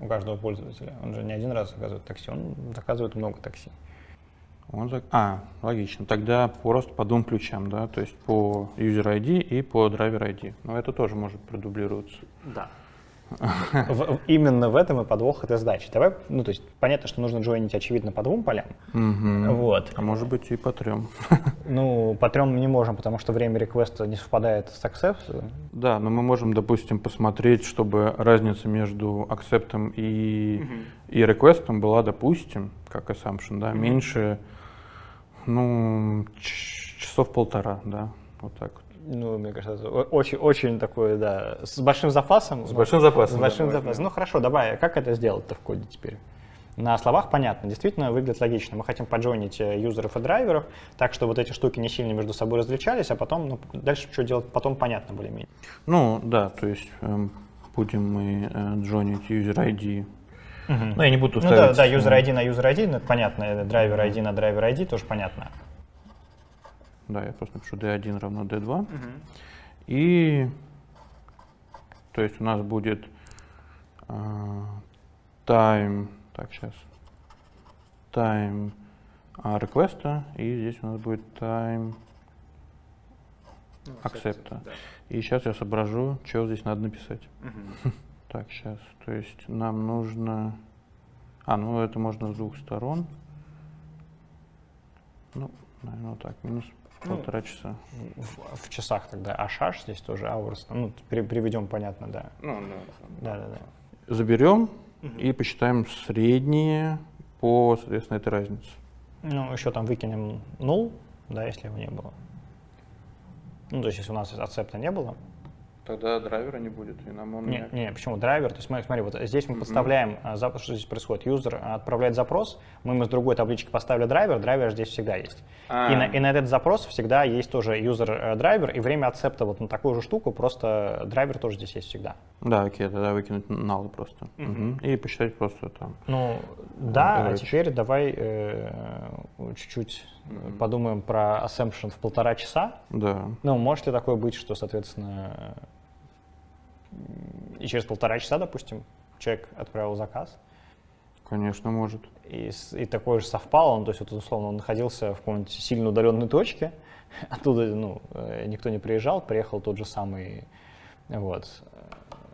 У каждого пользователя. Он же не один раз заказывает такси, он заказывает много такси. Он зак- А, логично. Тогда просто по двум ключам, да, то есть по user ID и по driver ID. Но это тоже может продублироваться. Да. В- именно в этом и подвох этой задачи. Давай, ну, то есть понятно, что нужно джойнить, очевидно, по двум полям. Мгм. Вот. А может быть и по трем. Ну, по трем не можем, потому что время реквеста не совпадает с accept. Да, но мы можем, допустим, посмотреть, чтобы разница между акцептом и, и реквестом была, допустим, как assumption, да, меньше, ну, часов полтора, да, вот так вот. Ну, мне кажется, очень, очень такое, да, с большим запасом. С большим запасом, С да, большим запасом. Ну, хорошо, давай, как это сделать-то в коде теперь? На словах понятно, действительно выглядит логично. Мы хотим поджойнить э, юзеров и драйверов, так что вот эти штуки не сильно между собой различались, а потом, ну, дальше что делать, потом понятно более-менее. Ну, да, то есть эм, будем мы э, джонить user ID. Мгм. Ну, я не буду Ну да, ставить, да, э, user ID на user ID, ну, это понятно, э, driver ID на driver ID тоже понятно. Да, я просто напишу d1 равно d2. И, то есть у нас будет а, time, так, сейчас, time а, request, и здесь у нас будет time Ну, accept. И сейчас я соображу, что здесь надо написать. Так, сейчас. То есть нам нужно... А, ну это можно с двух сторон. Ну, наверное, вот так. Минус Ну, полтора часа. В, в часах тогда ашаш здесь тоже hours. Ну, при- приведем, понятно, да. Ну, да. Да, да, да. Заберем и посчитаем средние по, соответственно, этой разнице. Ну, еще там выкинем null, да, если его не было. Ну, то есть, если у нас ацепта не было. Тогда драйвера не будет, и нам он Не, не, почему драйвер? То есть, смотри, смотри, вот здесь мы подставляем, а, что здесь происходит? Юзер отправляет запрос, мы ему с другой таблички поставили драйвер, драйвер здесь всегда есть. А. И, на, и на этот запрос всегда есть тоже юзер э, и время ацепта вот на такую же штуку, просто драйвер тоже здесь есть всегда. Да, окей, тогда выкинуть null просто. Мгм. Мгм. И посчитать просто там. Ну, да, а теперь давай э, чуть-чуть э, подумаем про assumption в полтора часа. Да. Ну, может ли такое быть, что, соответственно, и через полтора часа, допустим, человек отправил заказ, Конечно, может. и, и такое же совпало, ну, то есть, вот, условно, он находился в какой-нибудь сильно удаленной точке, оттуда, ну, э, никто не приезжал, приехал тот же самый, вот,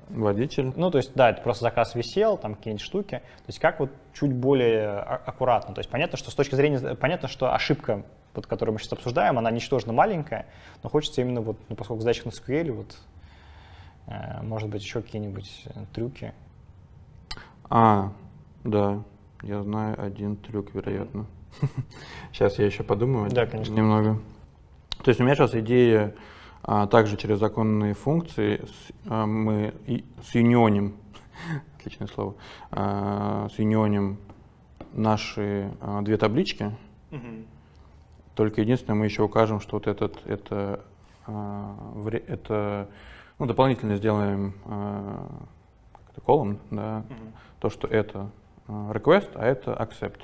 Водитель. ну, то есть, да, это просто заказ висел, там какие-нибудь штуки. То есть, как вот чуть более а- аккуратно. То есть, понятно, что с точки зрения, понятно, что ошибка, вот, которую мы сейчас обсуждаем, она ничтожно маленькая, но хочется именно вот, ну, поскольку задача на SQL, вот, может быть, еще какие-нибудь э, трюки. А, да, я знаю один трюк, вероятно. Сейчас я еще подумаю Да, конечно. немного. То есть у меня сейчас идея а, также через законные функции с- а, мы и, с юнионим, отличное слово, а, с юнионим наши а, две таблички. Только единственное, мы еще укажем, что вот этот это, а, это ну, дополнительно сделаем как-то колон, да, то, что это а, request, а это accept.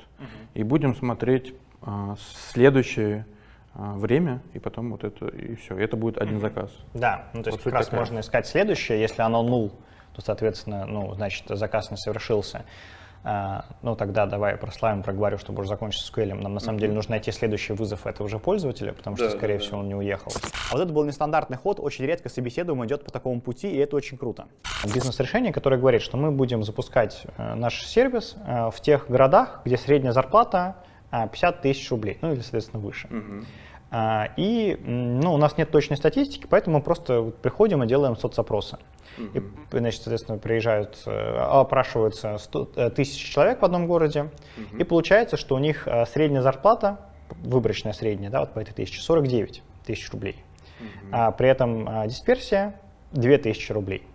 И будем смотреть а, следующее а, время, и потом вот это, и все. Это будет один заказ. Да, ну, то есть Вот как раз такая. можно искать следующее, если оно null, то, соответственно, ну, значит, заказ не совершился. А, ну, тогда давай прославим, проговорю, чтобы уже закончить с SQL. Нам на самом деле нужно найти следующий вызов этого же пользователя, потому что, Да, скорее да, всего, он не уехал. А вот это был нестандартный ход, очень редко собеседуем идет по такому пути, и это очень круто. Бизнес-решение, которое говорит, что мы будем запускать э, наш сервис э, в тех городах, где средняя зарплата э, 50 тысяч рублей, ну или, соответственно, выше. А, И ну, у нас нет точной статистики, поэтому мы просто приходим и делаем соцопросы. И, значит, соответственно, приезжают, э, опрашиваются 100, э, тысячи человек в одном городе, и получается, что у них э, средняя зарплата, выборочная средняя, да, вот по этой тысяче, 49 тысяч рублей. А при этом дисперсия 2000 рублей.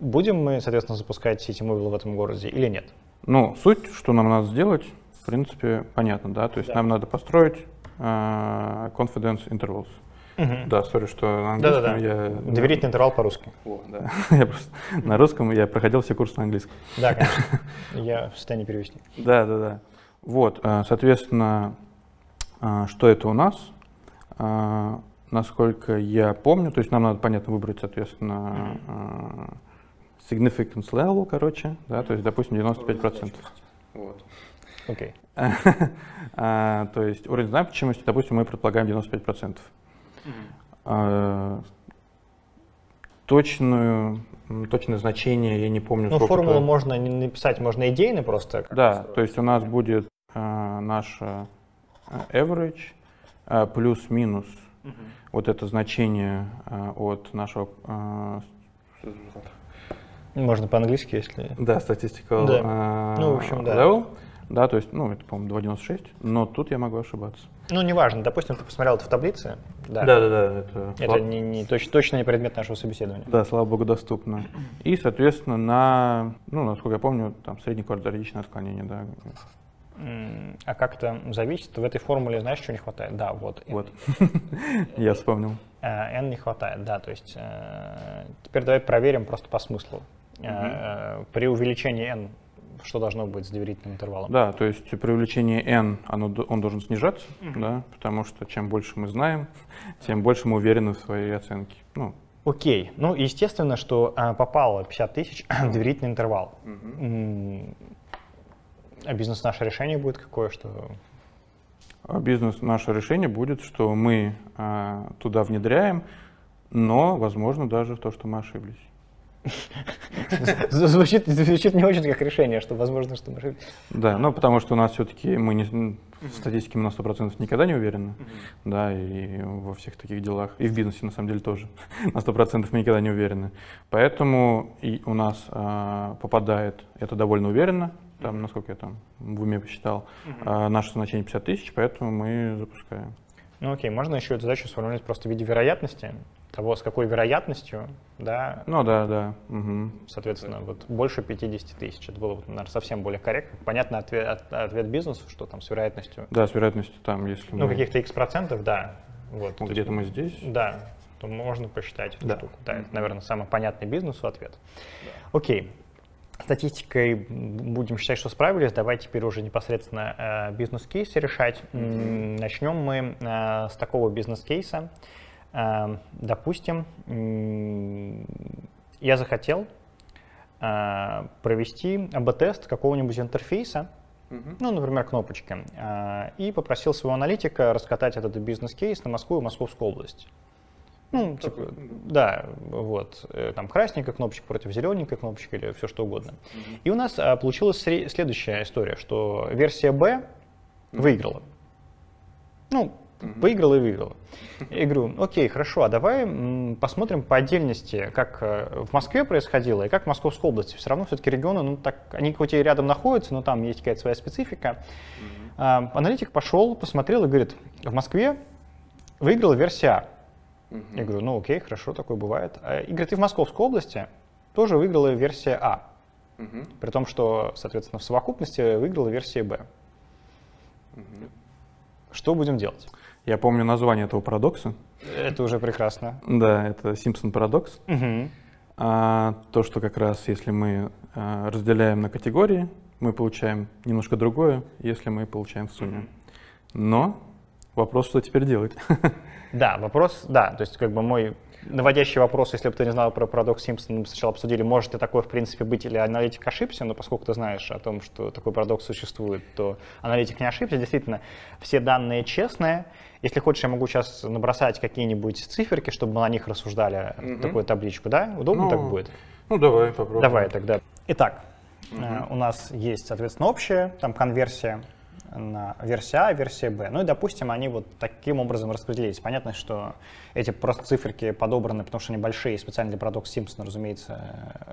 Будем мы, соответственно, запускать сети мобил в этом городе или нет? Ну, суть, что нам надо сделать, в принципе, понятно, да? То есть Да. нам надо построить confidence intervals. Мгм. Да, сори, что на английском Да-да-да. я... Доверительный интервал по-русски. О, да. я просто на русском я проходил все курсы на английском. Да, конечно. Я в состоянии перевести. Да, да, да. Вот, а, соответственно, а, что это у нас? А, Насколько я помню, то есть нам надо, понятно, выбрать, соответственно, significance level, короче, да, то есть, допустим, 95%. Вот. Окей. А, То есть уровень значимости, допустим, мы предполагаем 95%. А, Точную, точное значение я не помню. Ну, формулу это. можно не написать, можно идейно просто. как Да, построить. то есть у нас будет а, наша а, average а, плюс-минус вот это значение а, от нашего... а, Можно по-английски, если... Да, statistical Да. а, Ну, в общем, да. level. Да, то есть, ну, это, по-моему, 2.96, но тут я могу ошибаться. Ну, неважно. Допустим, ты посмотрел это в таблице. Да, Да-да-да, это Это слаб- не, не точ- точно не предмет нашего собеседования. Да, слава богу, доступно. И, соответственно, на, ну, насколько я помню, там среднее квадратичное отклонение, да. А как-то зависит, в этой формуле знаешь, что не хватает? Да, вот. Вот. Я вспомнил. Э, N не хватает, да, то есть э, теперь давай проверим просто по смыслу. Э, При увеличении N что должно быть с доверительным интервалом? Да, то есть при увеличении n оно, он должен снижаться, Мгм. да, потому что чем больше мы знаем, тем больше мы уверены в своей оценке. Ну, Окей, ну естественно, что а, попало 50 тысяч в доверительный интервал. М, А бизнес наше решение будет какое, что А Бизнес, наше решение будет, что мы а, туда внедряем, но, возможно, даже в то, что мы ошиблись. Звучит, звучит не очень как решение, что возможно, что мы ошиблись. Да, ну потому что у нас все-таки мы не, в статистике мы на 100% никогда не уверены, да, и во всех таких делах, и в бизнесе на самом деле тоже на 100% мы никогда не уверены. Поэтому и у нас а, попадает это довольно уверенно, там, насколько я там в уме посчитал, а, наше значение 50 тысяч, поэтому мы запускаем. Ну окей, можно еще эту задачу сформулировать просто в виде вероятности, того, с какой вероятностью, да, Ну да, да. мгм. соответственно, вот больше 50 тысяч. Это было, наверное, совсем более корректно. Понятно ответ, от- ответ бизнесу, что там с вероятностью, Да, с вероятностью там, если ну, мы- каких-то x процентов, да. Вот, Ну, то где-то мы здесь. Да, то можно посчитать эту Да. штуку. Да, это, наверное, самый понятный бизнесу ответ. Окей. Статистикой будем считать, что справились. Давайте теперь уже непосредственно э, бизнес-кейсы решать. Начнем мы э, с такого бизнес-кейса. Э, допустим, м, я захотел э, провести АБ-тест какого-нибудь интерфейса, ну, например, кнопочки, э, и попросил своего аналитика раскатать этот бизнес-кейс на Москву и Московскую область. Ну, типа, да, вот, э, там красненькая кнопочка против зелененькой кнопочки или все что угодно. И у нас а, получилась следующая история, что версия B выиграла. Ну, выиграла и выиграла. Я говорю, окей, хорошо, а давай посмотрим по отдельности, как э, в Москве происходило и как в Московской области. Все равно все-таки регионы, ну так, они хоть и рядом находятся, но там есть какая-то своя специфика. А, аналитик пошел, посмотрел и говорит, в Москве выиграла версия А. Я говорю, ну окей, хорошо, такое бывает. А, И говорит, и в Московской области тоже выиграла версия А. При том, что, соответственно, в совокупности выиграла версия Б. Что будем делать? Я помню название этого парадокса. Это уже прекрасно. Да, это Симпсон парадокс. Мгм. А, то, что как раз если мы а, разделяем на категории, мы получаем немножко другое, если мы получаем в сумме. Но вопрос, что теперь делать? Да, вопрос, да, то есть как бы мой наводящий вопрос, если бы ты не знал про парадокс Симпсона, мы сначала обсудили, может ли такое в принципе быть или аналитик ошибся, но поскольку ты знаешь о том, что такой парадокс существует, то аналитик не ошибся. Действительно, все данные честные. Если хочешь, я могу сейчас набросать какие-нибудь циферки, чтобы мы на них рассуждали, Мгм. такую табличку, да? Удобно Ну, так будет? Ну, давай попробуем. Давай тогда. Итак, э, у нас есть, соответственно, общая там конверсия на версия А, версия Б. Ну и, допустим, они вот таким образом распределились. Понятно, что эти просто циферки подобраны, потому что они большие, специально для парадокс Симпсона, разумеется,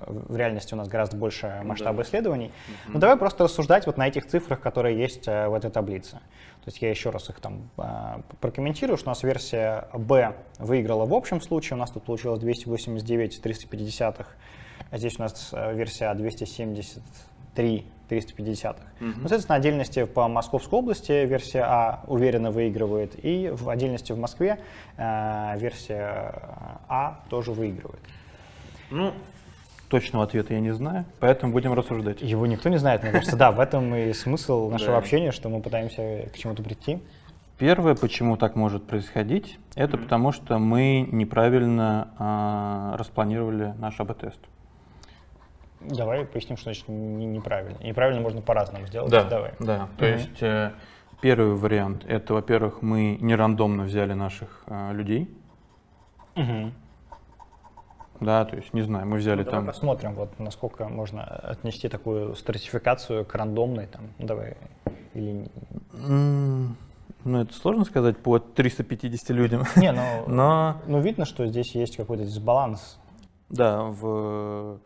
в реальности у нас гораздо больше масштаба исследований. Но давай просто рассуждать вот на этих цифрах, которые есть э, в этой таблице. То есть я еще раз их там э, прокомментирую, что у нас версия Б выиграла в общем случае, у нас тут получилось 289 350 а здесь у нас э, версия А 273 350. Мгм. Ну, соответственно, отдельности по Московской области версия А уверенно выигрывает, и в отдельности в Москве э, версия А тоже выигрывает. Ну, точного ответа я не знаю, поэтому будем рассуждать. Его никто не знает, мне кажется, да, в этом и смысл нашего общения, что мы пытаемся к чему-то прийти. Первое, почему так может происходить, это потому что мы неправильно а, распланировали наш АБ-тест. Давай поясним, что значит не- неправильно. Неправильно можно по-разному сделать. Да, Давай. да. То Мгм. есть э, первый вариант это, во-первых, мы не рандомно взяли наших э, людей. Мгм. Да, то есть не знаю, мы взяли Ну, там. посмотрим, вот насколько можно отнести такую стратификацию к рандомной, там, давай, или... М, Ну, это сложно сказать по 350 людям. Не, ну, Но ну, видно, что здесь есть какой-то дисбаланс. Да, в,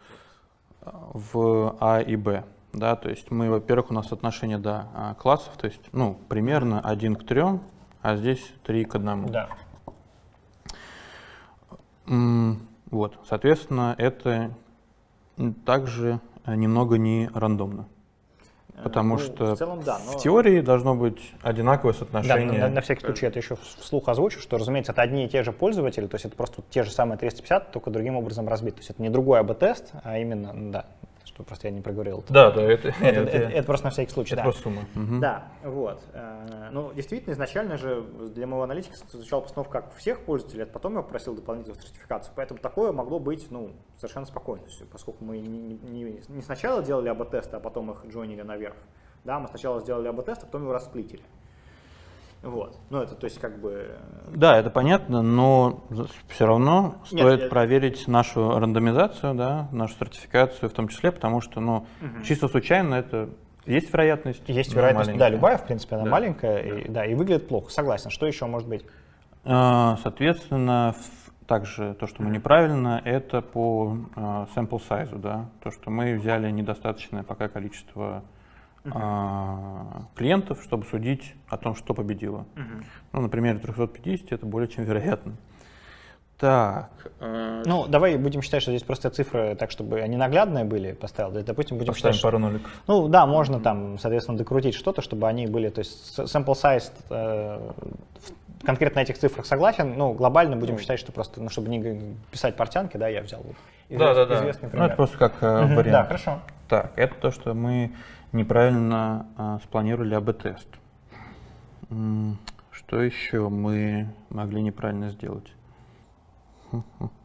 в А и Б. Да, то есть мы, во-первых, у нас отношение да, а, классов, то есть, ну, примерно один к трем, а здесь три к одному. Да. М, Вот, соответственно, это также немного не рандомно. Потому ну, что в целом, да, но- теории должно быть одинаковое Да, соотношение. на, на всякий случай это еще вслух озвучу, что, разумеется, это одни и те же пользователи, то есть это просто те же самые 350, только другим образом разбит. То есть это не другой АБ-тест, а именно, да, что просто я не проговорил. Да, да, это- это, это- это- это просто на всякий случай, это да. просто сумма. Мгм. Да, вот. Э, Ну, действительно, изначально же для моего аналитика звучала постановка как всех пользователей, а потом я попросил дополнительную стратификацию. Поэтому такое могло быть, ну, совершенно спокойно. Поскольку мы не, не- не- сначала делали АБ-тесты, а потом их джойнили наверх, Да, мы сначала сделали АБ-тест, а потом его расплитили. Вот. Ну, это, то есть, как бы... Да, это понятно, но все равно Нет, стоит я- проверить нашу рандомизацию, да, нашу сертификацию в том числе, потому что, ну, Мгм. чисто случайно это есть вероятность. Есть но вероятность, да, маленькая. любая, в принципе, она Да. маленькая, И, да, и выглядит плохо. Согласен. Что еще может быть? А, Соответственно, также то, что мы неправильно, это по sample size, да, то, что мы взяли недостаточное пока количество а, клиентов, чтобы судить о том, что победило. Мгм. Ну, на примере 350 это более чем вероятно. Так. э, Ну, давай будем считать, что здесь просто цифры, так чтобы они наглядные были, поставил. То есть, допустим, будем Поставим считать, что- пару ноликов. Ну, да, можно там, соответственно, докрутить что-то, чтобы они были, то есть sample size э, в- конкретно на этих цифрах согласен, ну, глобально будем считать, что просто, ну, чтобы не писать портянки, да, я взял вот извест- Да, да, да. известный Ну, пример. это просто как э, вариант. Да, хорошо. Так, это то, что мы неправильно а, спланировали АБ-тест. Что еще мы могли неправильно сделать?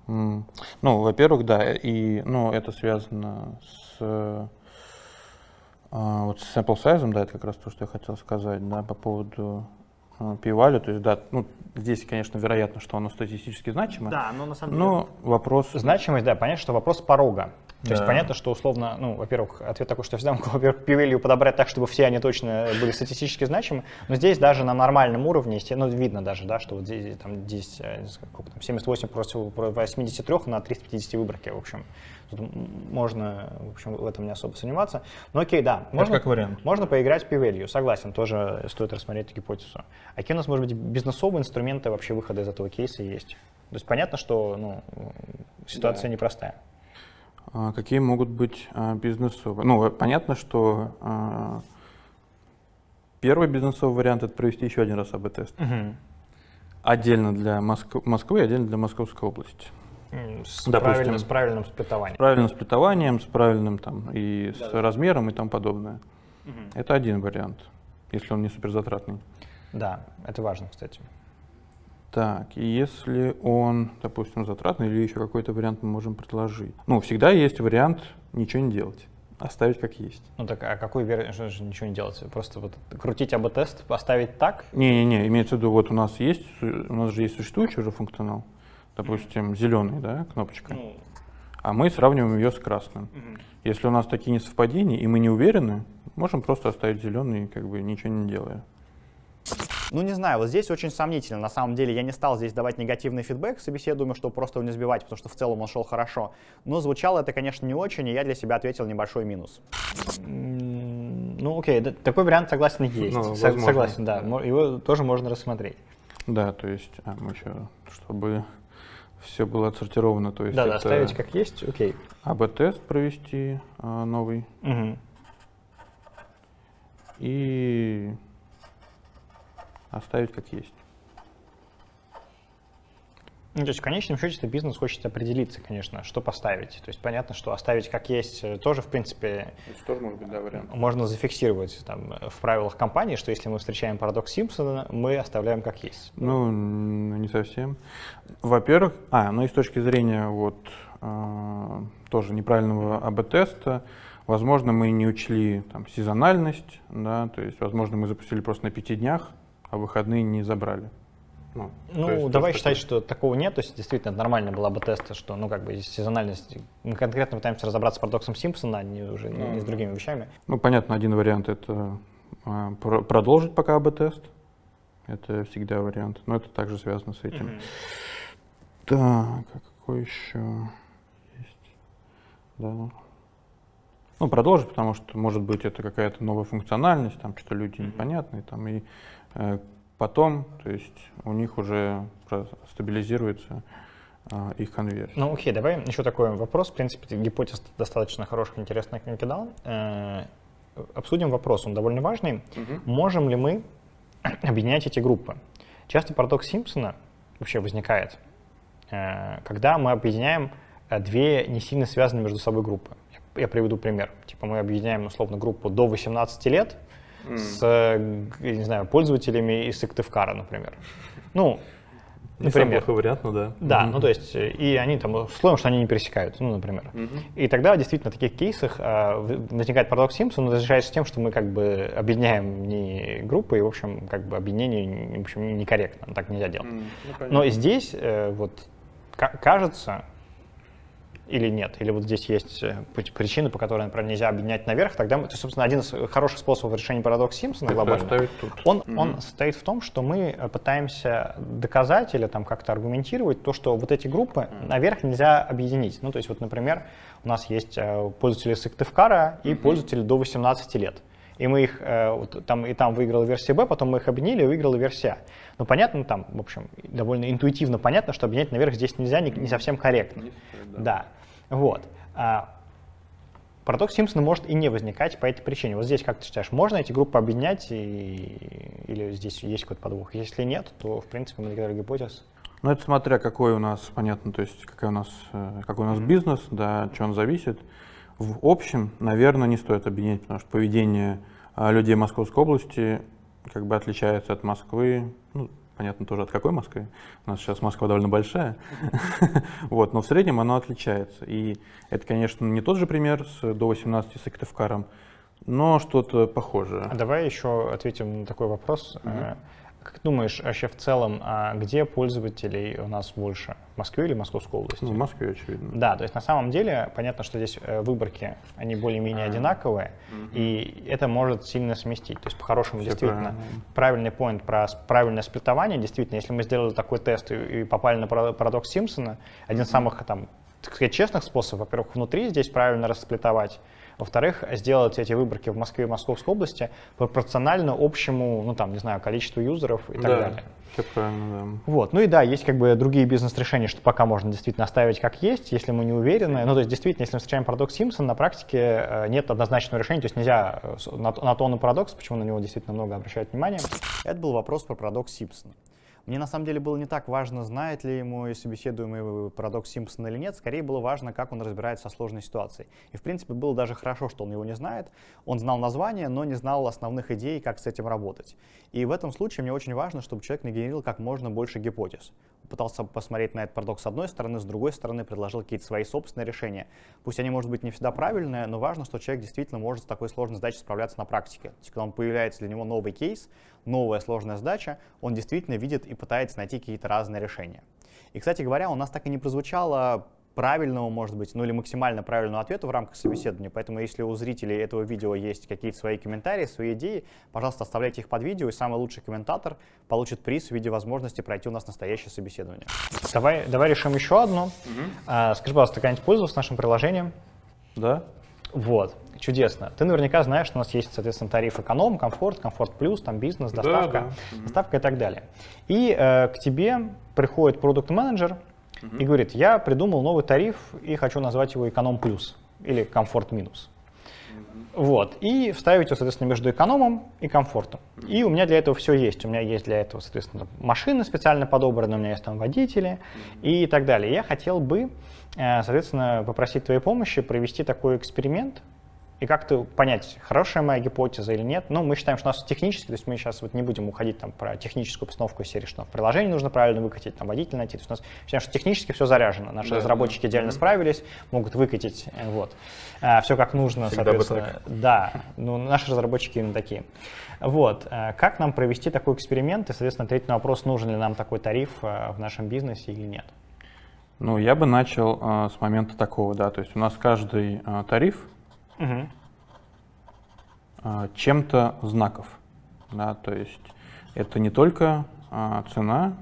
Ну, во-первых, да, и ну, это связано с а, вот с sample size, да, это как раз то, что я хотел сказать, да, по поводу p-value, то есть, да, ну, здесь, конечно, вероятно, что оно статистически значимо. Да, но на самом деле- Но вопрос... Значимость, да, понятно, что вопрос порога. То есть Да. понятно, что условно, ну, во-первых, ответ такой, что всегда могу, во-первых, p-value подобрать так, чтобы все они точно были статистически значимы, но здесь даже на нормальном уровне, ну, видно даже, да, что вот здесь, там, здесь, э, сколько там, 78 против 83 на 350 выборке, в общем. Тут можно, в общем, в этом не особо сомневаться. Но окей, да. Можно, как вариант. Можно поиграть в p-value, согласен, тоже стоит рассмотреть гипотезу. А какие у нас, может быть, бизнесовые инструменты вообще выхода из этого кейса есть? То есть понятно, что ну, ситуация Да. непростая. А, Какие могут быть а, бизнесовые? Ну, э, понятно, что а, первый бизнесовый вариант это провести еще один раз АБ-тест. Мгм. Отдельно для Моск- Москвы, отдельно для Московской области. С, Допустим, правильным, с правильным сплитованием. С правильным сплитованием, с правильным там и с Да-да. размером и тому подобное. Мгм. Это один вариант, если он не суперзатратный. Да, это важно, кстати. Так, и если он, допустим, затратный или еще какой-то вариант мы можем предложить. Ну, всегда есть вариант ничего не делать, оставить как есть. Ну так, а какой вер... что же ничего не делать? Просто вот крутить АБ-тест, поставить так? Не-не-не, имеется в виду, вот у нас есть, у нас же есть существующий уже функционал, допустим, зеленый, да, кнопочка, Ну, а мы сравниваем ее с красным. Мгм. Если у нас такие несовпадения, и мы не уверены, можем просто оставить зеленый, как бы ничего не делая. Ну, не знаю, вот здесь очень сомнительно. На самом деле, я не стал здесь давать негативный фидбэк собеседуемому, чтобы просто его не сбивать, потому что в целом он шел хорошо. Но звучало это, конечно, не очень, и я для себя ответил небольшой минус. Ну, окей, да, такой вариант, согласен, есть. Ну, возможно. согласен, да. Его тоже можно рассмотреть. Да, то есть, а, мы еще, чтобы все было отсортировано, то есть Да, да, оставить как есть, окей. АБ-тест провести а, новый Мгм. и оставить как есть. Ну, то есть в конечном счете бизнес хочет определиться, конечно, что поставить. То есть понятно, что оставить как есть тоже, в принципе, Это тоже может быть, да, вариант. можно зафиксировать там, в правилах компании, что если мы встречаем парадокс Симпсона, мы оставляем как есть. Ну, не совсем. Во-первых, а, ну и с точки зрения вот а, тоже неправильного АБ-теста, возможно, мы не учли там сезональность, да, то есть, возможно, мы запустили просто на пяти днях, а выходные не забрали. Ну, Ну, есть давай такое. считать, что такого нет. То есть, действительно, нормально была бы теста, что, ну, как бы, сезональность. Мы конкретно пытаемся разобраться с парадоксом Симпсона, а не уже не, не с другими вещами. Ну, понятно, один вариант это а, про- продолжить пока АБ-тест. Это всегда вариант. Но это также связано с этим. Мгм. Так, а какой еще есть? Да. Ну, продолжить, потому что, может быть, это какая-то новая функциональность, там что-то люди непонятные, там, и потом, то есть у них уже стабилизируется а, их конверсия. Ну, окей, давай еще такой вопрос. В принципе, гипотез достаточно хороших, интересных накидал. Э, обсудим вопрос, он довольно важный. Мгм. Можем ли мы объединять эти группы? Часто парадокс Симпсона вообще возникает, э, когда мы объединяем э, две не сильно связанные между собой группы. Я приведу пример. Типа мы объединяем, условно, группу до 18 лет с, г- не знаю, пользователями из Сыктывкара, например. Ну, Не самый плохой вариант, ну да. Да, ну то есть, и они там условием, что они не пересекаются, ну, например. И тогда действительно в таких кейсах э, в- возникает парадокс Симпсона, но разрешается тем, что мы как бы объединяем не группы, и, в общем, как бы объединение, не- в общем, не- некорректно, так нельзя делать. Ну, но здесь э, вот ка- кажется, или нет, или вот здесь есть э, пр- причины, по которой, например, нельзя объединять наверх, тогда, мы- это, собственно, один из хороших способов решения парадокса Симпсона глобально. Он, Мгм. он состоит в том, что мы э, пытаемся доказать или там как-то аргументировать то, что вот эти группы наверх нельзя объединить. Ну, то есть вот, например, у нас есть э, пользователи Сыктывкара и пользователи до 18 лет. И мы их, вот там и там выиграла версия Б, потом мы их объединили, и выиграла версия А. Ну, понятно, там, в общем, довольно интуитивно понятно, что объединять наверх здесь нельзя, не, не совсем корректно. Да. Вот. А, Парадокс Симпсона может и не возникать по этой причине. Вот здесь, как ты считаешь, можно эти группы объединять и... или здесь есть какой-то подвох? Если нет, то, в принципе, молекулярный гипотез. Ну, это смотря какой у нас, понятно, то есть какой у нас, э, какой у нас бизнес, да, от чего он зависит. В общем, наверное, не стоит объединять, потому что поведение а, людей Московской области как бы отличается от Москвы, ну, понятно, тоже от какой Москвы. У нас сейчас Москва довольно большая. Вот, но в среднем оно отличается. И это, конечно, не тот же пример с до 18 с Сыктывкаром, но что-то похожее. А давай еще ответим на такой вопрос. Мгм. Как думаешь, вообще в целом, а где пользователей у нас больше? В Москве или Московской области? Ну, в Москве, очевидно. Да, то есть на самом деле понятно, что здесь э, выборки, они более-менее одинаковые, Мгм. и это может сильно сместить. То есть по-хорошему действительно правильно. правильный поинт про правильное сплитование. Действительно, если мы сделали такой тест и, попали на пара- парадокс Симпсона, один из самых там, так сказать, честных способов, во-первых, внутри здесь правильно расплитовать, во-вторых, сделать эти выборки в Москве и Московской области пропорционально общему, ну там, не знаю, количеству юзеров и так Да, далее. всё правильно, да. Вот, ну и да, есть как бы другие бизнес-решения, что пока можно действительно оставить как есть, если мы не уверены. Ну, то есть действительно, если мы встречаем парадокс Симпсон, на практике э, нет однозначного решения, то есть нельзя э, на, на то он и парадокс, почему на него действительно много обращают внимание. Это был вопрос про парадокс Симпсона. Мне на самом деле было не так важно, знает ли мой собеседуемый парадокс Симпсона или нет, скорее было важно, как он разбирается со сложной ситуацией. И в принципе было даже хорошо, что он его не знает. Он знал название, но не знал основных идей, как с этим работать. И в этом случае мне очень важно, чтобы человек нагенерил как можно больше гипотез. Пытался посмотреть на этот парадокс с одной стороны, с другой стороны предложил какие-то свои собственные решения. Пусть они, может быть, не всегда правильные, но важно, что человек действительно может с такой сложной задачей справляться на практике. То есть, когда он появляется для него новый кейс, новая сложная задача, он действительно видит и пытается найти какие-то разные решения. И, кстати говоря, у нас так и не прозвучало правильного, может быть, ну или максимально правильного ответа в рамках собеседования. Поэтому, если у зрителей этого видео есть какие-то свои комментарии, свои идеи, пожалуйста, оставляйте их под видео, и самый лучший комментатор получит приз в виде возможности пройти у нас настоящее собеседование. Давай, давай решим еще одно. А, скажи, пожалуйста, ты когда-нибудь пользовался нашим приложением? Да. Вот, чудесно. Ты наверняка знаешь, что у нас есть, соответственно, тариф эконом, комфорт, комфорт плюс, там бизнес, Да, доставка, да. доставка и так далее. И э, к тебе приходит продукт-менеджер и говорит, я придумал новый тариф и хочу назвать его эконом плюс или комфорт минус. Вот, и вставить его, соответственно, между экономом и комфортом. И у меня для этого все есть. У меня есть для этого, соответственно, машины специально подобраны, у меня есть там водители и так далее. Я хотел бы, э, соответственно, попросить твоей помощи провести такой эксперимент, и как-то понять, хорошая моя гипотеза или нет. Ну, мы считаем, что у нас технически, то есть мы сейчас вот не будем уходить там про техническую постановку серии, что в приложении нужно правильно выкатить, там водитель найти. То есть у нас считаем, что технически все заряжено. Наши Да, разработчики да. идеально Мгм. справились, могут выкатить, э, вот. все как нужно, Всегда соответственно. Да, ну, наши разработчики именно такие. Вот. э, Как нам провести такой эксперимент? И, соответственно, ответить на вопрос, нужен ли нам такой тариф э, в нашем бизнесе или нет. Ну, я бы начал а, с момента такого, да, то есть у нас каждый а, тариф А, чем-то знаков, да, то есть это не только а, цена,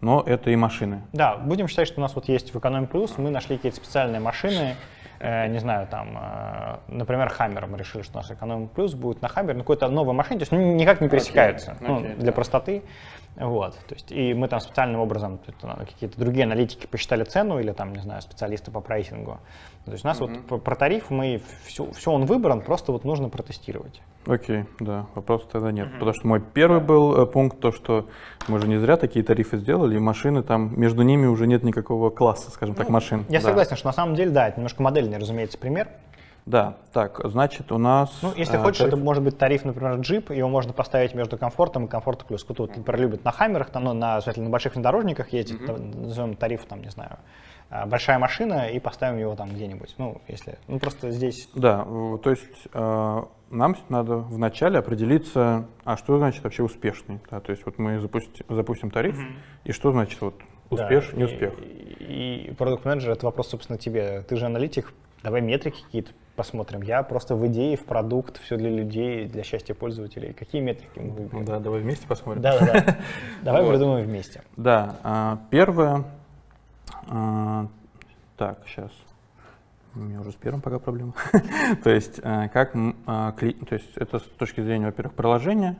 но это и машины. Да, будем считать, что у нас вот есть в Экономи Плюс, мы нашли какие-то специальные машины, э, не знаю, там, э, например, Хаммер, мы решили, что у нас Экономи Плюс будет на Хаммер, ну, какой-то новой машине, то есть ну, никак не пересекаются, Окей, ну, окей, для да. простоты. Вот, то есть, и мы там специальным образом, какие-то другие аналитики посчитали цену или там, не знаю, специалисты по прайсингу. То есть у нас Мгм. вот про, тариф мы, все, все он выбран, просто вот нужно протестировать. Окей, да, вопросов тогда нет. Потому что мой первый был э, пункт, то, что мы же не зря такие тарифы сделали, и машины там, между ними уже нет никакого класса, скажем так, Ну, машин. Я Да. согласен, что на самом деле, да, это немножко модельный, разумеется, пример. Да, так, значит, у нас... Ну, если а, хочешь, тариф- это может быть тариф, например, джип, его можно поставить между комфортом и комфорт плюс. Кто-то, например, любит на хаммерах, там, ну, на, на больших внедорожниках ездить, там, назовем тариф, там, не знаю, а, большая машина, и поставим его там где-нибудь. Ну, если, ну, просто здесь... Да, то есть э, нам надо вначале определиться, а что значит вообще успешный. Да, то есть вот мы запусти- запустим тариф, и что значит вот успех, Да, не успех. И, и продукт-менеджер, это вопрос, собственно, тебе. Ты же аналитик, давай метрики какие-то посмотрим. Я просто в идее, в продукт, все для людей, для счастья пользователей. Какие метрики мы выберем? Да, давай вместе посмотрим. Да, да, да. Давай Вот. придумаем вместе. Да, а, первое, а, так, сейчас, у меня уже с первым пока проблема. то есть, а, как, то есть, это с точки зрения, во-первых, приложения,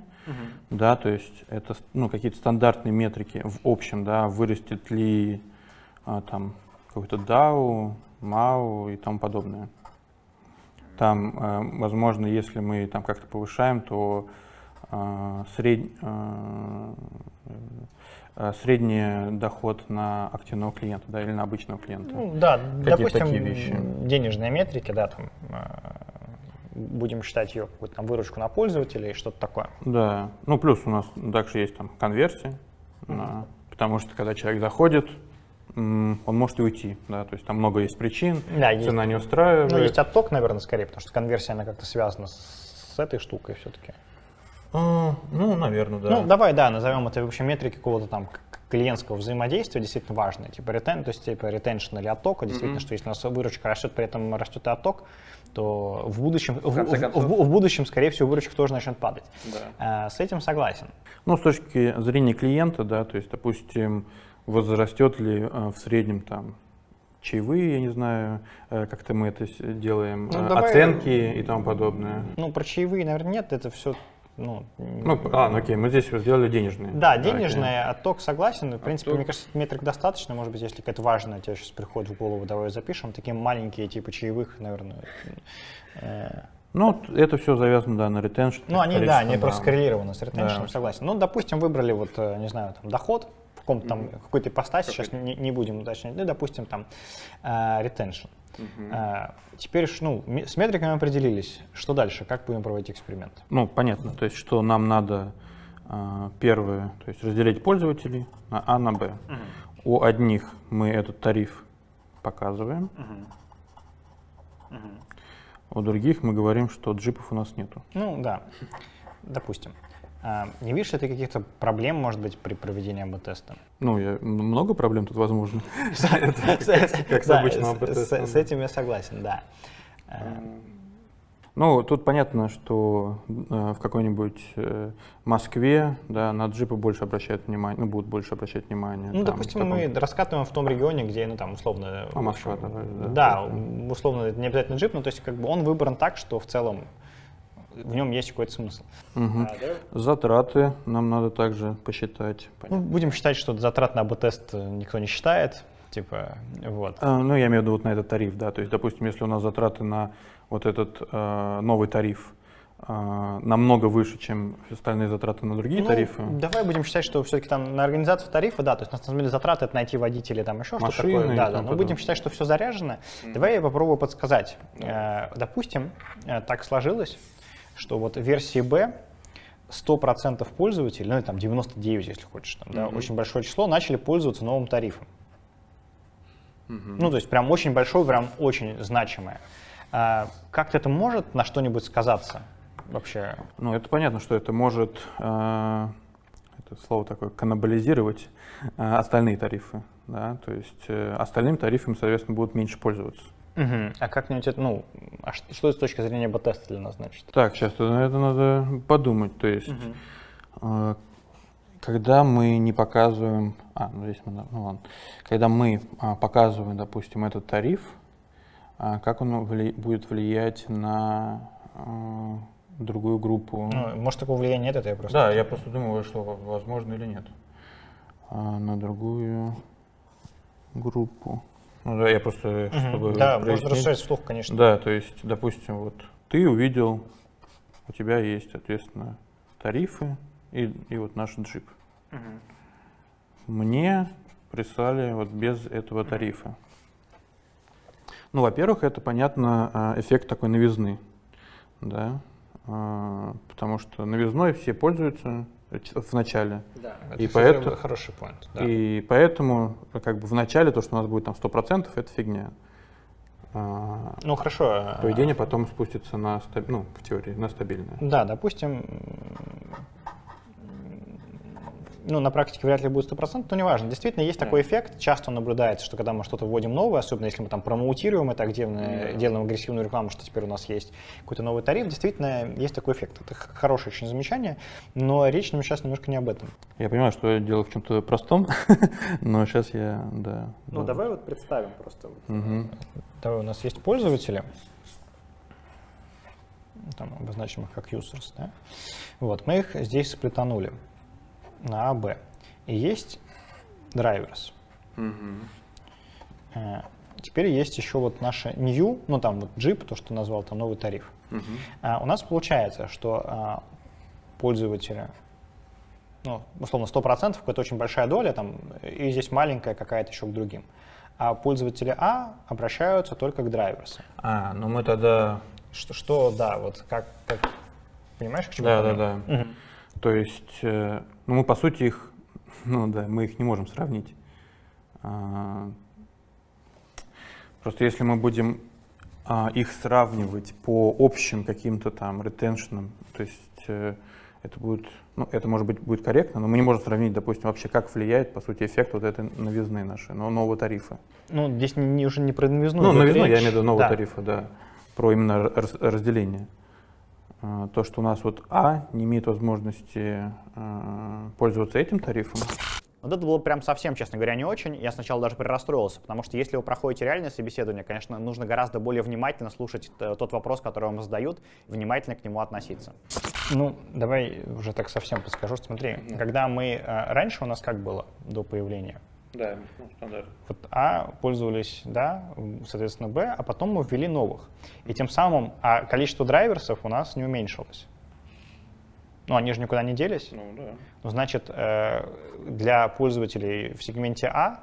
да, то есть, это ну, какие-то стандартные метрики в общем, да, вырастет ли там какой-то DAO, MAO и тому подобное. Там, э, возможно, если мы там как-то повышаем, то э, сред- э, средний доход на активного клиента, да, или на обычного клиента. Ну, да, Какие-то допустим, такие вещи. денежные метрики, да, там, будем считать ее какую-то там выручку на пользователя и что-то такое. Да, ну плюс у нас также есть там конверсия, да, потому что когда человек заходит, он может и уйти, да, то есть там много есть причин, Да, есть. цена не устраивает. Ну, есть отток, наверное, скорее, потому что конверсия, она как-то связана с, с этой штукой все-таки. А, ну, наверное, да. Ну, давай, да, назовем это вообще метрики какого-то там клиентского взаимодействия действительно важные. Типа ретен, то есть типа ретеншн или оттока. Действительно, Мгм. что если у нас выручка растет, при этом растет и отток, то в будущем, в, в- концов. в- в будущем, скорее всего, выручка тоже начнет падать. Да. Э, С этим согласен. Ну, с точки зрения клиента, да, то есть, допустим, возрастет ли э, в среднем там чаевые, я не знаю, э, как-то мы это делаем, Ну, э, давай- оценки и тому подобное. Ну, про чаевые, наверное, нет, это все, ну... Ну, а, ну окей, мы здесь сделали денежные. Да, окей. денежная, отток согласен. В принципе, Отток. мне кажется, метрик достаточно. Может быть, если какая-то важная тебе сейчас приходит в голову, давай запишем. Такие маленькие, типа чаевых, наверное. э, Ну, это все завязано, да, на ретеншн. Ну, они, да, они просто скоррелированы с ретеншеном, Да. согласен. Ну, допустим, выбрали, вот, не знаю, там, доход каком-то там, какой-то ипостаси, сейчас не, не будем уточнять, ну, допустим, там, ретеншн. Э, Теперь, ж, ну, ме- с метриками определились. Что дальше? Как будем проводить эксперимент? Ну, понятно, то есть, что нам надо э, первое, то есть разделить пользователей на А на Б. У одних мы этот тариф показываем, у других мы говорим, что джипов у нас нету. Ну, да, допустим. А, Не видишь ли ты каких-то проблем, может быть, при проведении АБ-теста? Ну, я, м- много проблем тут возможно. Как с обычным с- этим я согласен, да. Э, Ну, тут понятно, что э, в какой-нибудь э, Москве, да, на джипы больше обращают внимание, ну, будут больше обращать внимание. Ну, там, допустим, таком- мы раскатываем в том регионе, где, ну, там, условно... А, Москва, давай, да. Да, условно, не обязательно джип, но то есть, как бы он выбран так, что в целом в нем есть какой-то смысл. Мгм. Затраты нам надо также посчитать. Ну, будем считать, что затрат на АБ-тест никто не считает, типа, вот. А, Ну, я имею в виду вот на этот тариф, да. То есть, допустим, если у нас затраты на вот этот э, новый тариф э, намного выше, чем остальные затраты на другие Ну, тарифы. Давай будем считать, что все-таки там на организацию тарифа, да, то есть на самом деле затраты это найти водителей, там еще что-то Машины такое. Да, да, но подобное. будем считать, что все заряжено. Давай я попробую подсказать. Э, Допустим, э, так сложилось, что вот в версии B 100% пользователей, ну там 99, если хочешь, там, да, Мгм. очень большое число, начали пользоваться новым тарифом. Ну, то есть прям очень большое, прям очень значимое. А, Как-то это может на что-нибудь сказаться вообще? Ну, это понятно, что это может, э, это слово такое, каннибализировать э, остальные тарифы. Да? То есть э, остальными тарифами, соответственно, будут меньше пользоваться. Мгм. А как-нибудь это, ну, а что, что с точки зрения БТ-теста для нас значит? Так, сейчас это надо подумать. То есть, э, когда мы не показываем, а, ну здесь мы, ну ладно, когда мы а, показываем, допустим, этот тариф, а, как он вли- будет влиять на а, другую группу? Ну, может, такого влияния нет, это я просто... Да, я просто думаю, что возможно или нет. А, на другую группу. Ну да, я просто, Мгм. чтобы Да, можно прояснить. рассуждать вслух, конечно. Да, то есть, допустим, вот ты увидел, у тебя есть, соответственно, тарифы и, и вот наш джип. Мне прислали вот без этого тарифа. Ну, во-первых, это, понятно, а, эффект такой новизны, да, А, потому что новизной все пользуются в начале. Да, это и поэтому, хороший point, да. И поэтому, как бы в начале то, что у нас будет там 100%, это фигня. А, Ну, хорошо. Поведение потом спустится на, ну, в теории, на стабильное. Да, допустим, ну, на практике вряд ли будет 100%, но неважно. Действительно, есть такой эффект, часто он наблюдается, что когда мы что-то вводим новое, особенно если мы там промоутируем это активно, делаем агрессивную рекламу, что теперь у нас есть какой-то новый тариф, действительно, есть такой эффект. Это хорошее очень замечание, но речь нам сейчас немножко не об этом. Я понимаю, что я дело в чем-то простом, но сейчас я, да. Ну, давай вот представим просто. Мгм. Давай, у нас есть пользователи, там обозначим их как users, да? Вот, мы их здесь сплетанули на А, Б. И есть drivers. Э, Теперь есть еще вот наша new, ну там вот JIP, то, что назвал, там новый тариф. А, у нас получается, что а, пользователи, ну, условно, 100%, какая-то очень большая доля, там, и здесь маленькая какая-то еще к другим. А пользователи А обращаются только к драйверсу. А, ну мы тогда... Что, что да, вот как, как понимаешь, к чему Да, да, да. Мгм. То есть, ну мы по сути их, ну да, мы их не можем сравнить. А, Просто если мы будем а, их сравнивать по общим каким-то там ретеншенам, то есть э, это будет, ну это может быть будет корректно, но мы не можем сравнить, допустим, вообще как влияет по сути эффект вот этой новизны нашей, но нового тарифа. Ну, здесь не, не- уже не про новизну. Ну, новизну, я речь. имею в виду нового Да. тарифа, да. Про именно раз- разделение. А, То, что у нас вот А не имеет возможности а, пользоваться этим тарифом. Вот это было прям совсем, честно говоря, не очень. Я сначала даже расстроился, потому что если вы проходите реальное собеседование, конечно, нужно гораздо более внимательно слушать э, тот вопрос, который вам задают, и внимательно к нему относиться. Ну, давай уже так совсем подскажу. Смотри, когда мы... э, Раньше у нас как было до появления? Да, стандарт. Вот А пользовались, да, соответственно, Б, а потом мы ввели новых. И тем самым а количество драйверсов у нас не уменьшилось. Ну, они же никуда не делись. Ну, да. Ну, значит, э, для пользователей в сегменте А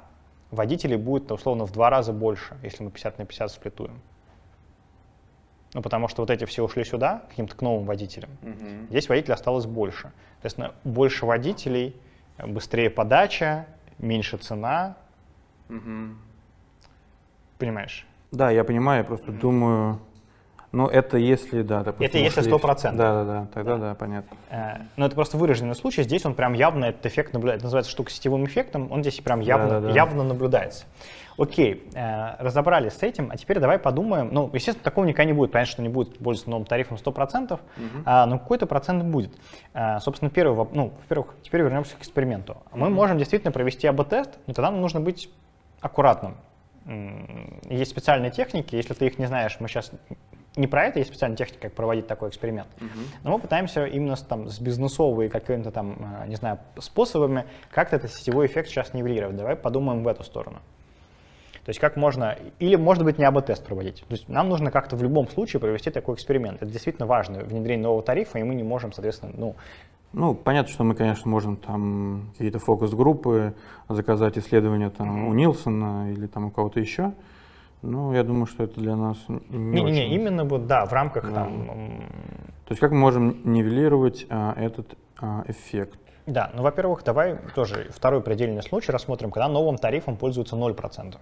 водителей будет, условно, в два раза больше, если мы 50 на 50 сплитуем. Ну, потому что вот эти все ушли сюда, каким-то к новым водителям. Мгм. Здесь водителей осталось больше. Соответственно, больше водителей, быстрее подача, меньше цена. Мгм. Понимаешь? Да, я понимаю, я просто думаю, ну это если, да, допустим. Это если ушли- 100%. Да, да, да, тогда да, понятно. Э, Но это просто выраженный случай. Здесь он прям явно этот эффект наблюдается. Это называется штука сетевым эффектом. Он здесь прям явно, Да-да-да. явно наблюдается. Окей, э, разобрались с этим, а теперь давай подумаем. Ну, естественно, такого никогда не будет. Понятно, что не будет пользоваться новым тарифом 100%, Мгм. а, но какой-то процент будет. Э, собственно, первый, ну, во-первых, теперь вернемся к эксперименту. Мы Мгм. можем действительно провести АБ-тест, но тогда нам нужно быть аккуратным. Есть специальные техники, если ты их не знаешь, мы сейчас не про это, есть специальная техника, как проводить такой эксперимент. Но мы пытаемся именно с, там, с бизнесовыми какими-то там, э, не знаю, способами как-то этот сетевой эффект сейчас нивелировать. Давай подумаем в эту сторону. То есть как можно, или может быть не АБ-тест проводить. То есть нам нужно как-то в любом случае провести такой эксперимент. Это действительно важно, внедрение нового тарифа, и мы не можем, соответственно, ну, Ну, понятно, что мы, конечно, можем там какие-то фокус-группы, заказать исследования там у Нилсона или там у кого-то еще. Но я думаю, что это для нас не не-не-не, очень. именно вот, да, в рамках Да. там, То есть как мы можем нивелировать а, этот а, эффект? Да, ну, во-первых, давай тоже второй предельный случай рассмотрим, когда новым тарифом пользуются 0%.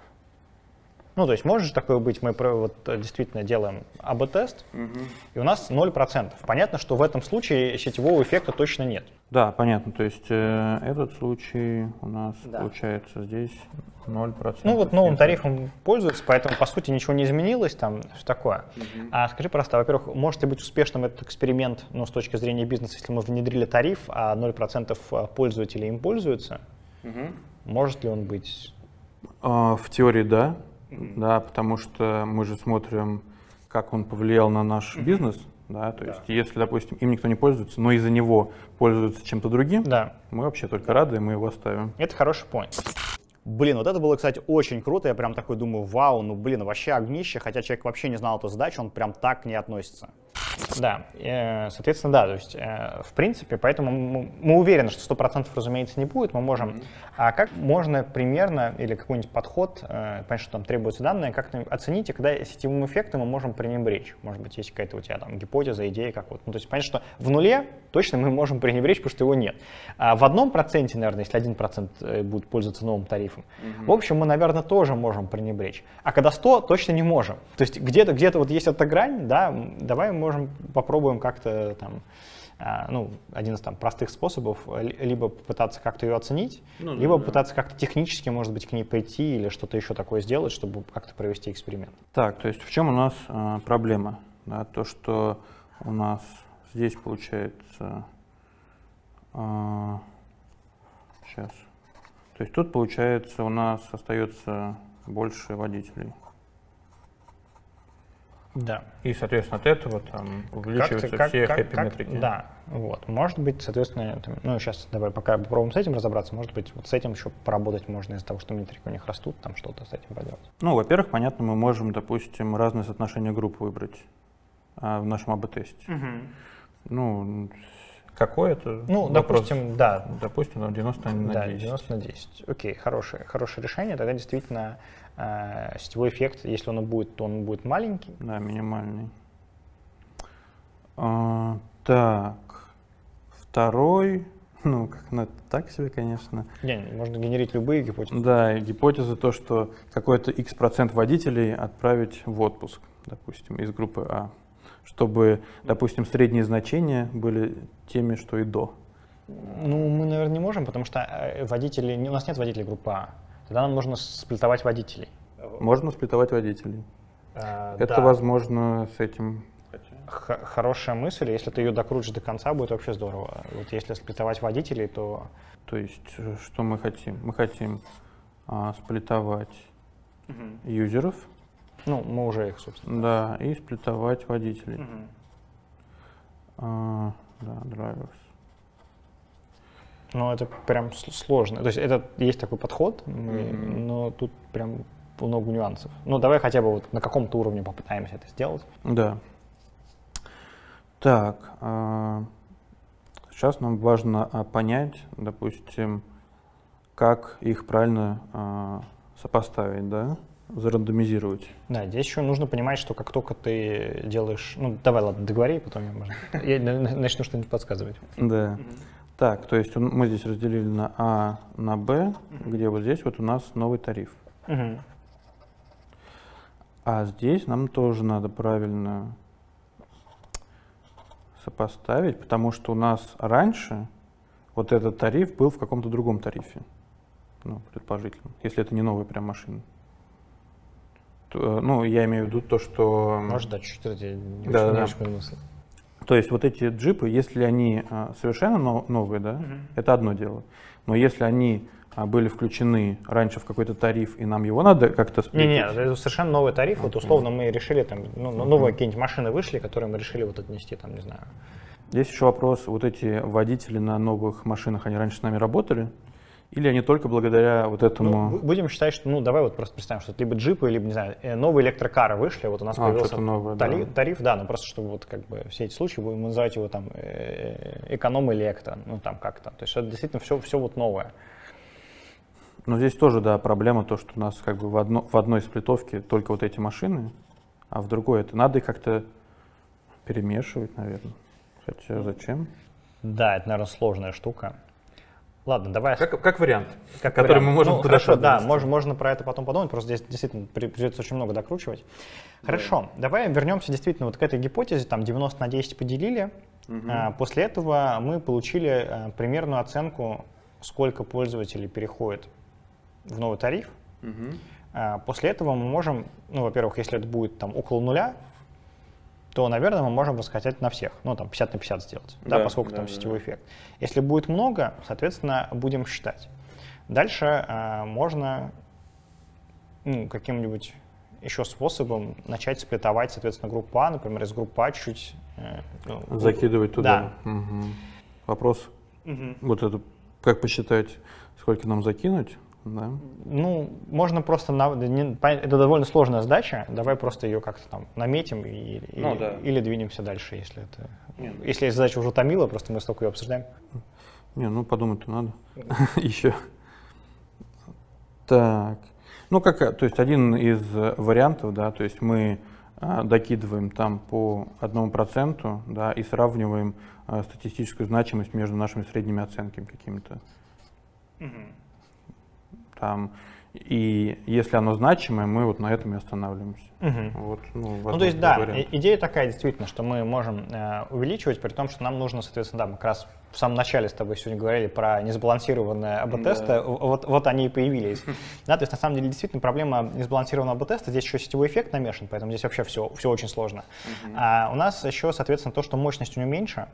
Ну, то есть может же такое быть, мы вот, э, действительно делаем АБ-тест, и у нас 0%. Понятно, что в этом случае сетевого эффекта точно нет. Да, понятно. То есть э, этот случай у нас Да. получается здесь 0%. Ну, вот новым тарифом пользуются, поэтому, по сути, ничего не изменилось, там, все такое. А скажи просто, во-первых, может ли быть успешным этот эксперимент, ну, с точки зрения бизнеса, если мы внедрили тариф, а 0% пользователей им пользуются? Мгм. Может ли он быть А, В теории да, да, потому что мы же смотрим, как он повлиял на наш бизнес, да, то есть если, допустим, им никто не пользуется, но из-за него пользуются чем-то другим, да. мы вообще только рады, и мы его оставим. Это хороший point. Блин, вот это было, кстати, очень круто. Я прям такой думаю, вау, ну блин, вообще огнище, хотя человек вообще не знал эту задачу, он прям так к ней относится. Да, э, соответственно, да, то есть, э, в принципе, поэтому мы, мы уверены, что 100% разумеется не будет, мы можем, а как можно примерно, или какой-нибудь подход, э, понятно, что там требуются данные, как оценить, и когда сетевым эффектом мы можем пренебречь, может быть, есть какая-то у тебя там гипотеза, идея, как вот, ну, то есть понятно, что в нуле точно мы можем пренебречь, потому что его нет. А в одном проценте, наверное, если один процент э, будет пользоваться новым тарифом, в общем, мы, наверное, тоже можем пренебречь. А когда 100, точно не можем. То есть где-то, где-то вот есть эта грань, да, давай мы можем попробуем как-то там, ну, один из там простых способов, ли- либо попытаться как-то ее оценить, Ну да, либо да. пытаться как-то технически, может быть, к ней прийти или что-то еще такое сделать, чтобы как-то провести эксперимент. Так, то есть в чем у нас э, проблема? Да, то, что у нас здесь получается... сейчас. То есть тут получается у нас остается больше водителей. Да. И, соответственно, от этого там увеличиваются как- все как- хэппи-метрики. как- Да, вот. Может быть, соответственно, там, ну, сейчас давай пока попробуем с этим разобраться. Может быть, вот с этим еще поработать можно из-за того, что метрики у них растут, там что-то с этим поделать. Ну, во-первых, понятно, мы можем, допустим, разные соотношения групп выбрать а, в нашем АБ-тесте. Мгм. Ну, какой это? Ну, вопрос? допустим, да. Допустим, там 90 на да, 10. 90 на 10. Окей, хорошее, хорошее решение. Тогда действительно сетевой эффект, если он будет, то он будет маленький. Да, минимальный. А, так, второй, ну, как, ну, это так себе, конечно. Не, можно генерить любые гипотезы. Да, и гипотеза то, что какой-то x процент водителей отправить в отпуск, допустим, из группы А, чтобы, допустим, средние значения были теми, что и до. Ну, мы, наверное, не можем, потому что э, водители, у нас нет водителей группы А. Тогда нам нужно сплитовать водителей. Можно сплитовать водителей. Э, Это да. возможно с этим. Х- хорошая мысль, если ты ее докрутишь до конца, будет вообще здорово. Вот если сплитовать водителей, то... То есть, э, что мы хотим? Мы хотим а, сплитовать юзеров. Ну, мы уже их, собственно. Да, и сплитовать водителей. А, да, drivers. Ну, это прям сложно. То есть это есть такой подход, Мгм. но тут прям много нюансов. Ну, давай хотя бы вот на каком-то уровне попытаемся это сделать. Да. Так, а, сейчас нам важно а, понять, допустим, как их правильно а, сопоставить, да, зарандомизировать. Да, здесь еще нужно понимать, что как только ты делаешь... Ну, давай, ладно, договори, потом я, может, я на- на- начну что-нибудь подсказывать. Да. Так, то есть мы здесь разделили на А, на Б, где вот здесь вот у нас новый тариф. Мгм. А здесь нам тоже надо правильно сопоставить, потому что у нас раньше вот этот тариф был в каком-то другом тарифе, ну, предположительно, если это не новая прям машина. То, э, ну, я имею в виду то, что... Может, да, чуть-чуть это не Да, очень, да. мысль. То есть вот эти джипы, если они а, совершенно но- новые, да, это одно дело. Но если они а, были включены раньше в какой-то тариф, и нам его надо как-то сплитить, Не-не, это совершенно новый тариф. Вот условно мы решили, там, ну, ну, новые какие-нибудь машины вышли, которые мы решили вот отнести, там, не знаю. Здесь еще вопрос, вот эти водители на новых машинах, они раньше с нами работали? Или они только благодаря вот этому... Ну, бу- будем считать, что, ну, давай вот просто представим, что это либо джипы, либо, не знаю, э, новые электрокары вышли, вот у нас А, появился новое, тали- да. тариф, да, ну просто чтобы вот как бы все эти случаи, будем называть его там э, эконом-электро, ну там как-то. То есть это действительно все, все вот новое. Но здесь тоже, да, проблема то, что у нас как бы в, одно, в одной сплитовке только вот эти машины, а в другой это надо их как-то перемешивать, наверное. Хотя зачем? Да, это, наверное, сложная штука. Ладно, давай. Как, как вариант, Как который вариант. мы можем ну, куда-то хорошо, да, можно, можно про это потом подумать, просто здесь действительно при- придется очень много докручивать. Хорошо, давай вернемся действительно вот к этой гипотезе, там 90 на 10 поделили. А, После этого мы получили а, примерную оценку, сколько пользователей переходит в новый тариф. А, После этого мы можем, ну, во-первых, если это будет там около нуля, то, наверное, мы можем раскатать на всех, ну, там, 50 на 50 сделать, да, Да, поскольку да, там да, сетевой эффект. Если будет много, соответственно, будем считать. Дальше а, можно ну, каким-нибудь еще способом начать сплитовать, соответственно, группу А, например, из группы А чуть... э, ну, Закидывать туда. Да. Мгм. Вопрос, Мгм. вот это, как посчитать, сколько нам закинуть Да. Ну, можно просто... на- не- это довольно сложная задача. Давай просто ее как-то там наметим и, Ну или, да. или двинемся дальше, если это... Не, ну- Если задача уже утомила, просто мы столько ее обсуждаем. Не, ну подумать-то надо еще. Так. Ну, как, то есть один из вариантов, да, то есть мы э, докидываем там по одному проценту, да, и сравниваем э, статистическую значимость между нашими средними оценками какими-то. Там, и если оно значимое, мы вот на этом и останавливаемся. Мгм. Вот, ну, Ну, то есть, да, вариант. идея такая действительно, что мы можем э, увеличивать, при том, что нам нужно, соответственно, да, мы как раз в самом начале с тобой сегодня говорили про несбалансированные АБ-тесты, Да. вот, вот они и появились. Да, то есть, на самом деле, действительно, проблема несбалансированного АБ-теста, здесь еще сетевой эффект намешан, поэтому здесь вообще все, все очень сложно. А у нас еще, соответственно, то, что мощность у него меньше,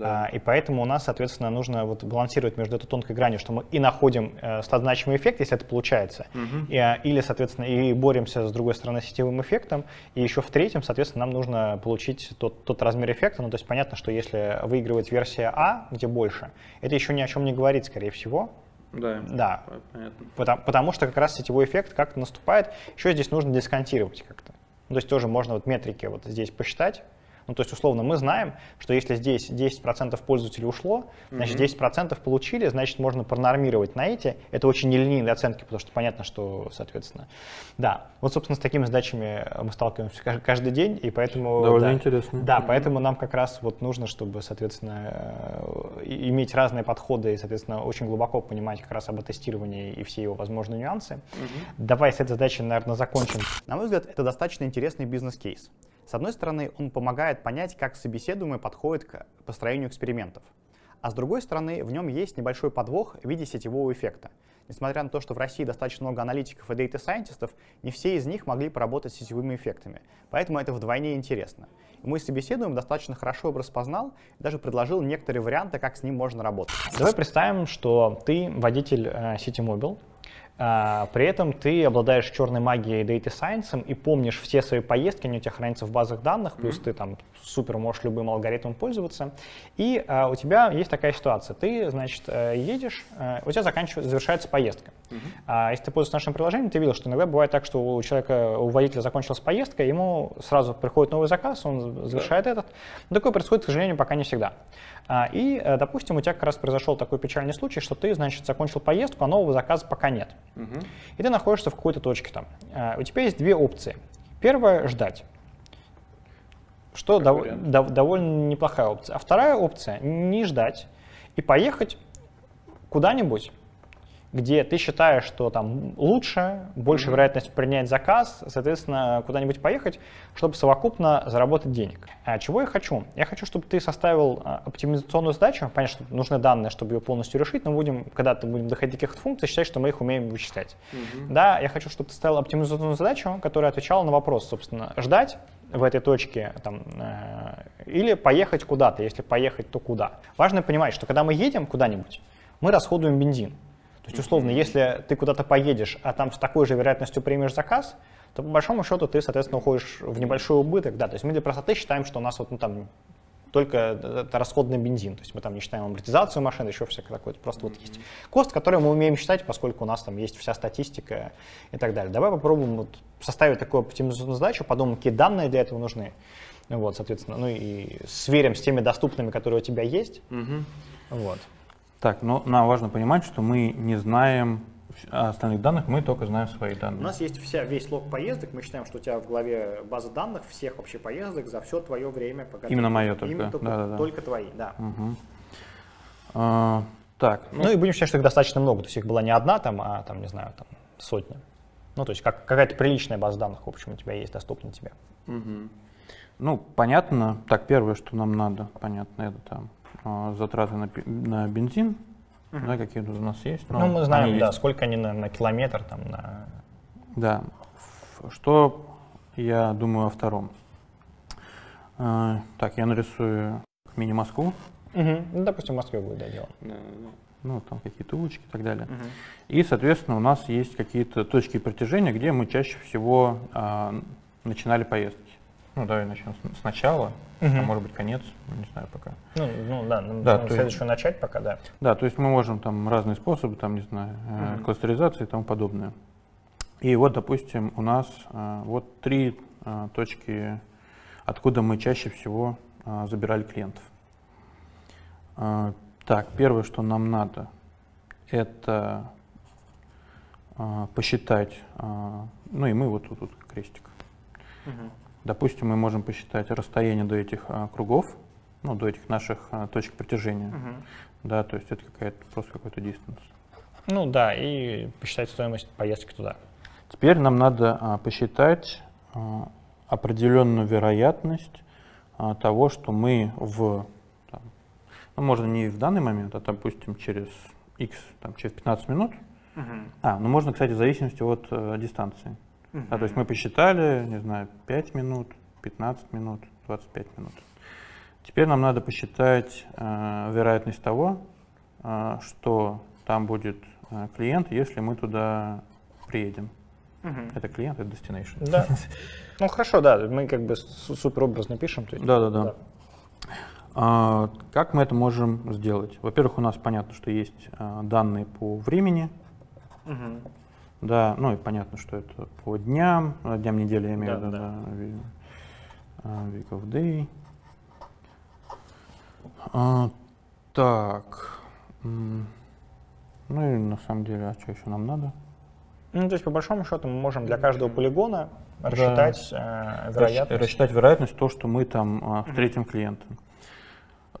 а, и поэтому у нас, соответственно, нужно вот балансировать между этой тонкой гранью, что мы и находим э, стат-значимый эффект, если это получается, Мгм. и, а, или, соответственно, и боремся с другой стороны с сетевым эффектом, и еще в третьем, соответственно, нам нужно получить тот, тот размер эффекта, ну, то есть понятно, что если выигрывает версия А, где больше, это еще ни о чем не говорит, скорее всего, Да, да. понятно. Потому, потому что как раз сетевой эффект как-то наступает. Еще здесь нужно дисконтировать как-то. Ну, то есть тоже можно вот метрики вот здесь посчитать. Ну, то есть, условно, мы знаем, что если здесь 10% пользователей ушло, значит, Мгм. 10% получили, значит, можно пронормировать на эти. Это очень нелинейные оценки, потому что понятно, что, соответственно, да. Вот, собственно, с такими задачами мы сталкиваемся кажд- каждый день, и поэтому... Довольно да, интересно. Да, поэтому нам как раз вот нужно, чтобы, соответственно, э, иметь разные подходы и, соответственно, очень глубоко понимать как раз об тестировании и все его возможные нюансы. Давай с этой задачей, наверное, закончим. На мой взгляд, это достаточно интересный бизнес-кейс. С одной стороны, он помогает понять, как собеседуемый подходит к построению экспериментов. А с другой стороны, в нем есть небольшой подвох в виде сетевого эффекта. Несмотря на то, что в России достаточно много аналитиков и дейта-сайентистов, не все из них могли поработать с сетевыми эффектами. Поэтому это вдвойне интересно. И мой собеседуемый достаточно хорошо его распознал и даже предложил некоторые варианты, как с ним можно работать. Давай представим, что ты водитель э, City Mobile, а, при этом ты обладаешь черной магией Data Science и помнишь все свои поездки, они у тебя хранятся в базах данных, плюс ты там супер можешь любым алгоритмом пользоваться. И а, у тебя есть такая ситуация. Ты, значит, э, едешь, э, у тебя заканчивается, завершается поездка. А если ты пользуешься нашим приложением, ты видел, что иногда бывает так, что у человека, у водителя закончилась поездка, ему сразу приходит новый заказ, он завершает этот. Но такое происходит, к сожалению, пока не всегда. А, И, э, допустим, у тебя как раз произошел такой печальный случай, что ты, значит, закончил поездку, а нового заказа пока нет. И ты находишься в какой-то точке там. А, У тебя есть две опции. Первая — ждать. Что дов- дов- довольно неплохая опция. А вторая опция — не ждать и поехать куда-нибудь, где ты считаешь, что там лучше, больше вероятность принять заказ, соответственно, куда-нибудь поехать, чтобы совокупно заработать денег. А чего я хочу? Я хочу, чтобы ты составил а, оптимизационную задачу. Понятно, что нужны данные, чтобы ее полностью решить, но будем, когда ты будем доходить до каких-то функций, считать, что мы их умеем вычислять. Да, я хочу, чтобы ты ставил оптимизационную задачу, которая отвечала на вопрос, собственно, ждать в этой точке там, э, или поехать куда-то. Если поехать, то куда? Важно понимать, что когда мы едем куда-нибудь, мы расходуем бензин. То есть, условно, если ты куда-то поедешь, а там с такой же вероятностью примешь заказ, то по большому счету ты, соответственно, уходишь в небольшой убыток. Да, то есть мы для простоты считаем, что у нас вот ну, там только это расходный бензин. То есть мы там не считаем амортизацию машины, еще всякое такое. Это просто вот есть кост, который мы умеем считать, поскольку у нас там есть вся статистика и так далее. Давай попробуем вот составить такую оптимизационную задачу, подумаем, какие данные для этого нужны. Вот, соответственно, ну и сверим с теми доступными, которые у тебя есть. Вот. Так, но нам важно понимать, что мы не знаем остальных данных, мы только знаем свои У данные. нас есть вся, весь лог поездок, мы считаем, что у тебя в голове база данных всех вообще поездок за все твое время. Пока Именно ты- мое только, Именно только, да-да-да. только твои, да. Мгм. А, так, Ну, и будем считать, что их достаточно много, то есть их была не одна там, а там, не знаю, там сотня. Ну, то есть как, какая-то приличная база данных, в общем, у тебя есть, доступна тебе. Мгм. Ну, понятно. Так, первое, что нам надо, понятно, это там а, затраты на, на бензин, Мгм. да, какие тут у нас есть. Ну, мы знаем, да, есть. сколько они на, на километр, там, на... Да. Что я думаю о втором? А, так, я нарисую мини-Москву. Мгм. Ну, допустим, в Москве будет, да, дело. Ну, там какие-то улочки и так далее. Мгм. И, соответственно, у нас есть какие-то точки притяжения, где мы чаще всего а, начинали поездки. Ну, давай начнем сначала, Мгм. а может быть конец, не знаю пока. Ну, ну да, ну, Да, ну, то следующую начать пока, да. Да, то есть мы можем там разные способы, там, не знаю, Мгм. кластеризации и тому подобное. И вот, допустим, у нас э, вот три э, точки, откуда мы чаще всего забирали клиентов. Так, первое, что нам надо, это посчитать, ну и мы вот тут, тут крестик. Допустим, мы можем посчитать расстояние до этих а, кругов, ну, до этих наших а, точек притяжения. Мгм. Да, то есть это какая-то просто какой-то дистанс. Ну да, и посчитать стоимость поездки туда. Теперь нам надо а, посчитать а, определенную вероятность а, того, что мы в, там, ну, можно не в данный момент, а, допустим, через x, там, через 15 минут. Мгм. А, ну можно, кстати, в зависимости от э, дистанции. Да, то есть мы посчитали, не знаю, 5 минут, 15 минут, 25 минут. Теперь нам надо посчитать э, вероятность того, э, что там будет э, клиент, если мы туда приедем. Мгм. Это клиент, это destination. Да. Ну хорошо, да, мы как бы су- суперобразно пишем. есть- Да, да, да. А, Как мы это можем сделать? Во-первых, у нас понятно, что есть а, данные по времени. Мгм. Да, ну и понятно, что это по дням, а, дням недели я имею в Да, виду, да. да, а, week of day. А, так, ну и на самом деле, а что еще нам надо? Ну, то есть, по большому счету, мы можем для каждого полигона Да. рассчитать э, Расч- вероятность. Рассчитать вероятность то, что мы там а, встретим клиента.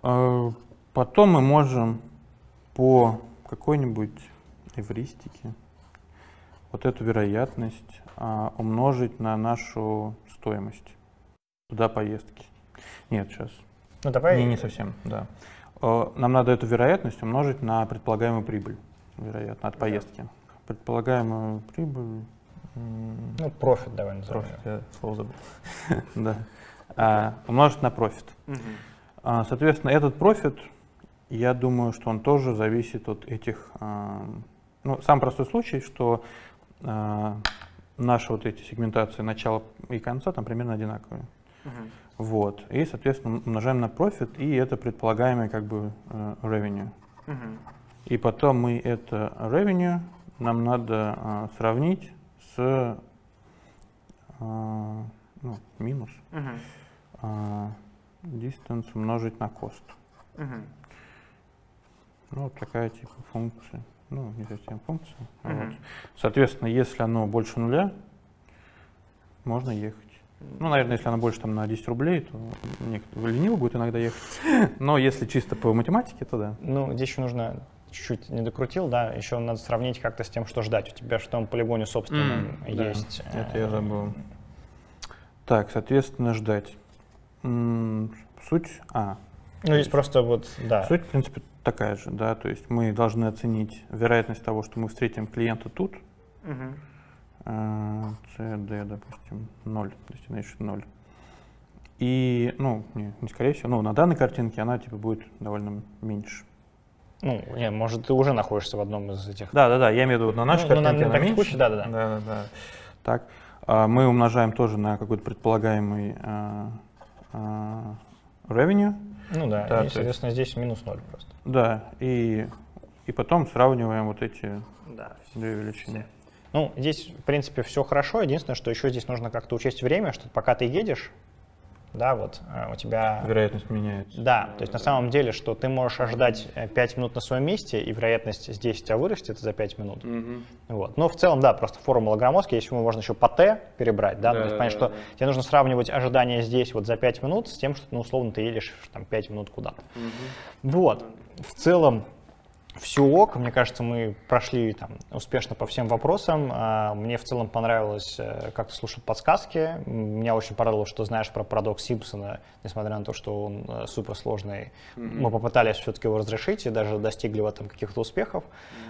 А, Потом мы можем по какой-нибудь эвристике вот эту вероятность а, умножить на нашу стоимость туда поездки. Нет, сейчас. Ну, давай- Не, не совсем, да. А, Нам надо эту вероятность умножить на предполагаемую прибыль, вероятно, от поездки. Предполагаемую прибыль... Ну, профит давай назовем. Профит, я слово забыл. Да. А, Умножить на профит. Мгм. А, Соответственно, этот профит, я думаю, что он тоже зависит от этих... а, Ну, самый простой случай, что наши вот эти сегментации начала и конца там примерно одинаковые. Мгм. Вот. И, соответственно, умножаем на профит, и это предполагаемый как бы э, revenue. Мгм. И потом мы это revenue нам надо а, сравнить с а, ну, минус Мгм. а, distance умножить на cost. Мгм. Ну, вот такая типа функция. Ну, не совсем функция. а Мгм. вот. Соответственно, если оно больше нуля, можно ехать. Ну, наверное, если оно больше там на 10 рублей, то лениво будет иногда ехать. Но если чисто по математике, то да. Ну, здесь еще нужно чуть-чуть не докрутил, да, еще надо сравнить как-то с тем, что ждать. У тебя же в том полигоне собственном М, да, есть. это я э, забыл. Так, соответственно, ждать. Суть, а. Ну, здесь просто вот, да. Суть, в принципе, такая же, да, то есть мы должны оценить вероятность того, что мы встретим клиента тут. Э, CD, допустим, 0, destination 0. И, ну, не, не скорее всего, ну, на данной картинке она, типа, будет довольно меньше. Ну, не, может, ты уже находишься в одном из этих. Да, да, да, я имею в виду на нашей Ну, ну, на- картинке на она таких меньше. случаях, да, да, да. да, да, да. Так, а, мы умножаем тоже на какой-то предполагаемый а, а, revenue. Ну да, то и, есть- соответственно, здесь минус ноль просто. Да, и, и потом сравниваем вот эти Да, две величины. Ну, здесь, в принципе, все хорошо. Единственное, что еще здесь нужно как-то учесть время, что пока ты едешь, да, вот э, у тебя... Вероятность меняется. Да, то есть на самом деле, что ты можешь ожидать 5 минут на своем месте, и вероятность здесь у тебя вырастет за 5 минут. Вот. Но в целом, да, просто формула громоздкая, если можно еще по Т перебрать, да, Да, то есть понять, что тебе нужно сравнивать ожидания здесь вот за 5 минут с тем, что, ну, условно, ты едешь там 5 минут куда-то. Вот. В целом, все ок. Мне кажется, мы прошли там успешно по всем вопросам. А, Мне в целом понравилось, э, как ты слушал подсказки. Меня очень порадовало, что знаешь про парадокс Симпсона, несмотря на то, что он э, суперсложный. Мгм. Мы попытались все-таки его разрешить и даже достигли в этом каких-то успехов.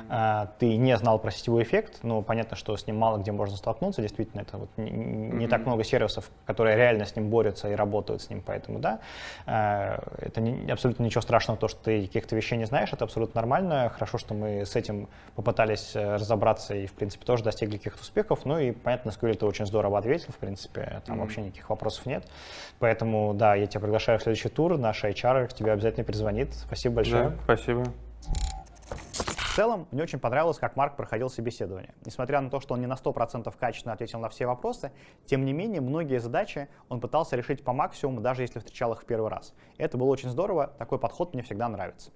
А, Ты не знал про сетевой эффект, но понятно, что с ним мало где можно столкнуться. Действительно, это вот не, не Мгм. так много сервисов, которые реально с ним борются и работают с ним, поэтому да, э, это не- абсолютно ничего страшного, то, что ты каких-то вещей не знаешь, это абсолютно нормально. Прикольно. Хорошо, что мы с этим попытались э, разобраться и, в принципе, тоже достигли каких-то успехов. Ну и, понятно, SQL ты очень здорово ответил, в принципе, там mm-hmm. вообще никаких вопросов нет. Поэтому, да, я тебя приглашаю в следующий тур. Наш HR к тебе обязательно перезвонит. Спасибо большое. Да, спасибо. В целом, мне очень понравилось, как Марк проходил собеседование. Несмотря на то, что он не на 100% качественно ответил на все вопросы, тем не менее, многие задачи он пытался решить по максимуму, даже если встречал их в первый раз. Это было очень здорово, такой подход мне всегда нравится.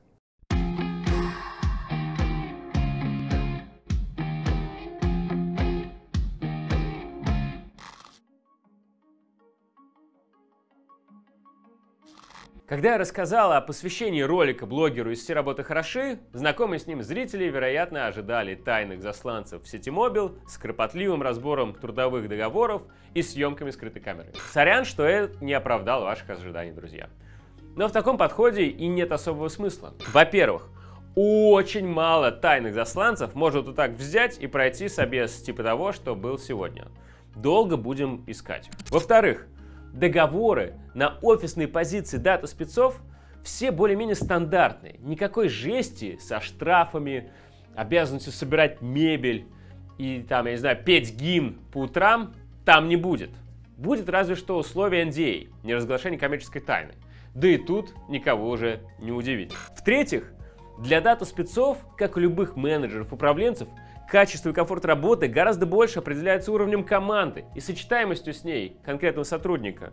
Когда я рассказал о посвящении ролика блогеру из «Все работы хороши», знакомые с ним зрители, вероятно, ожидали тайных засланцев в сети Мобил с кропотливым разбором трудовых договоров и съемками скрытой камеры. Сорян, что это не оправдал ваших ожиданий, друзья. Но в таком подходе и нет особого смысла. Во-первых, очень мало тайных засланцев может вот так взять и пройти собес типа того, что был сегодня. Долго будем искать. Во-вторых, договоры на офисные позиции дата спецов все более-менее стандартные. Никакой жести со штрафами, обязанностью собирать мебель и там, я не знаю, петь гимн по утрам там не будет. Будет разве что условие NDA, а, не разглашение коммерческой тайны. Да и тут никого уже не удивить. В-третьих, для дата спецов, как у любых менеджеров, управленцев, Качество и комфорт работы гораздо больше определяется уровнем команды и сочетаемостью с ней конкретного сотрудника,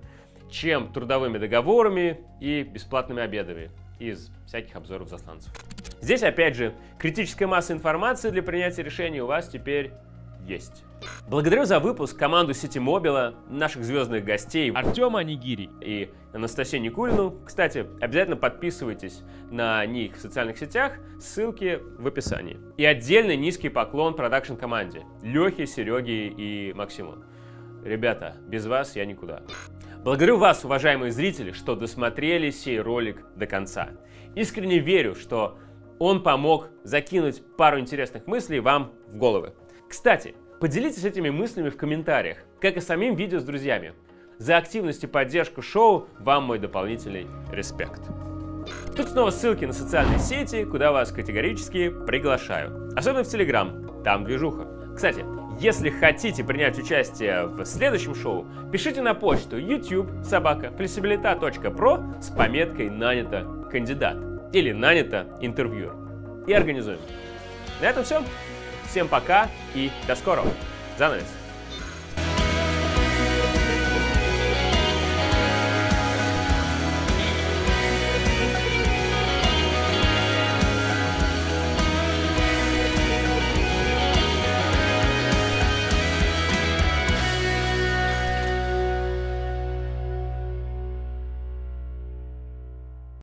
чем трудовыми договорами и бесплатными обедами из всяких обзоров засланцев. Здесь, опять же, критическая масса информации для принятия решений у вас теперь есть. Благодарю за выпуск команду Сити Мобила, наших звездных гостей Артема Анигири и Анастасию Никулину. Кстати, обязательно подписывайтесь на них в социальных сетях, ссылки в описании. И отдельный низкий поклон продакшн-команде Лехе, Сереге и Максиму. Ребята, без вас я никуда. Благодарю вас, уважаемые зрители, что досмотрели сей ролик до конца. Искренне верю, что он помог закинуть пару интересных мыслей вам в головы. Кстати, поделитесь этими мыслями в комментариях, как и самим видео с друзьями. За активность и поддержку шоу вам мой дополнительный респект. Тут снова ссылки на социальные сети, куда вас категорически приглашаю. Особенно в Телеграм, там движуха. Кстати, если хотите принять участие в следующем шоу, пишите на почту youtube собака flexibilita.pro с пометкой «Нанято кандидат» или «Нанято интервьюер» и организуем. На этом все. Всем пока и до скорого. Занавес.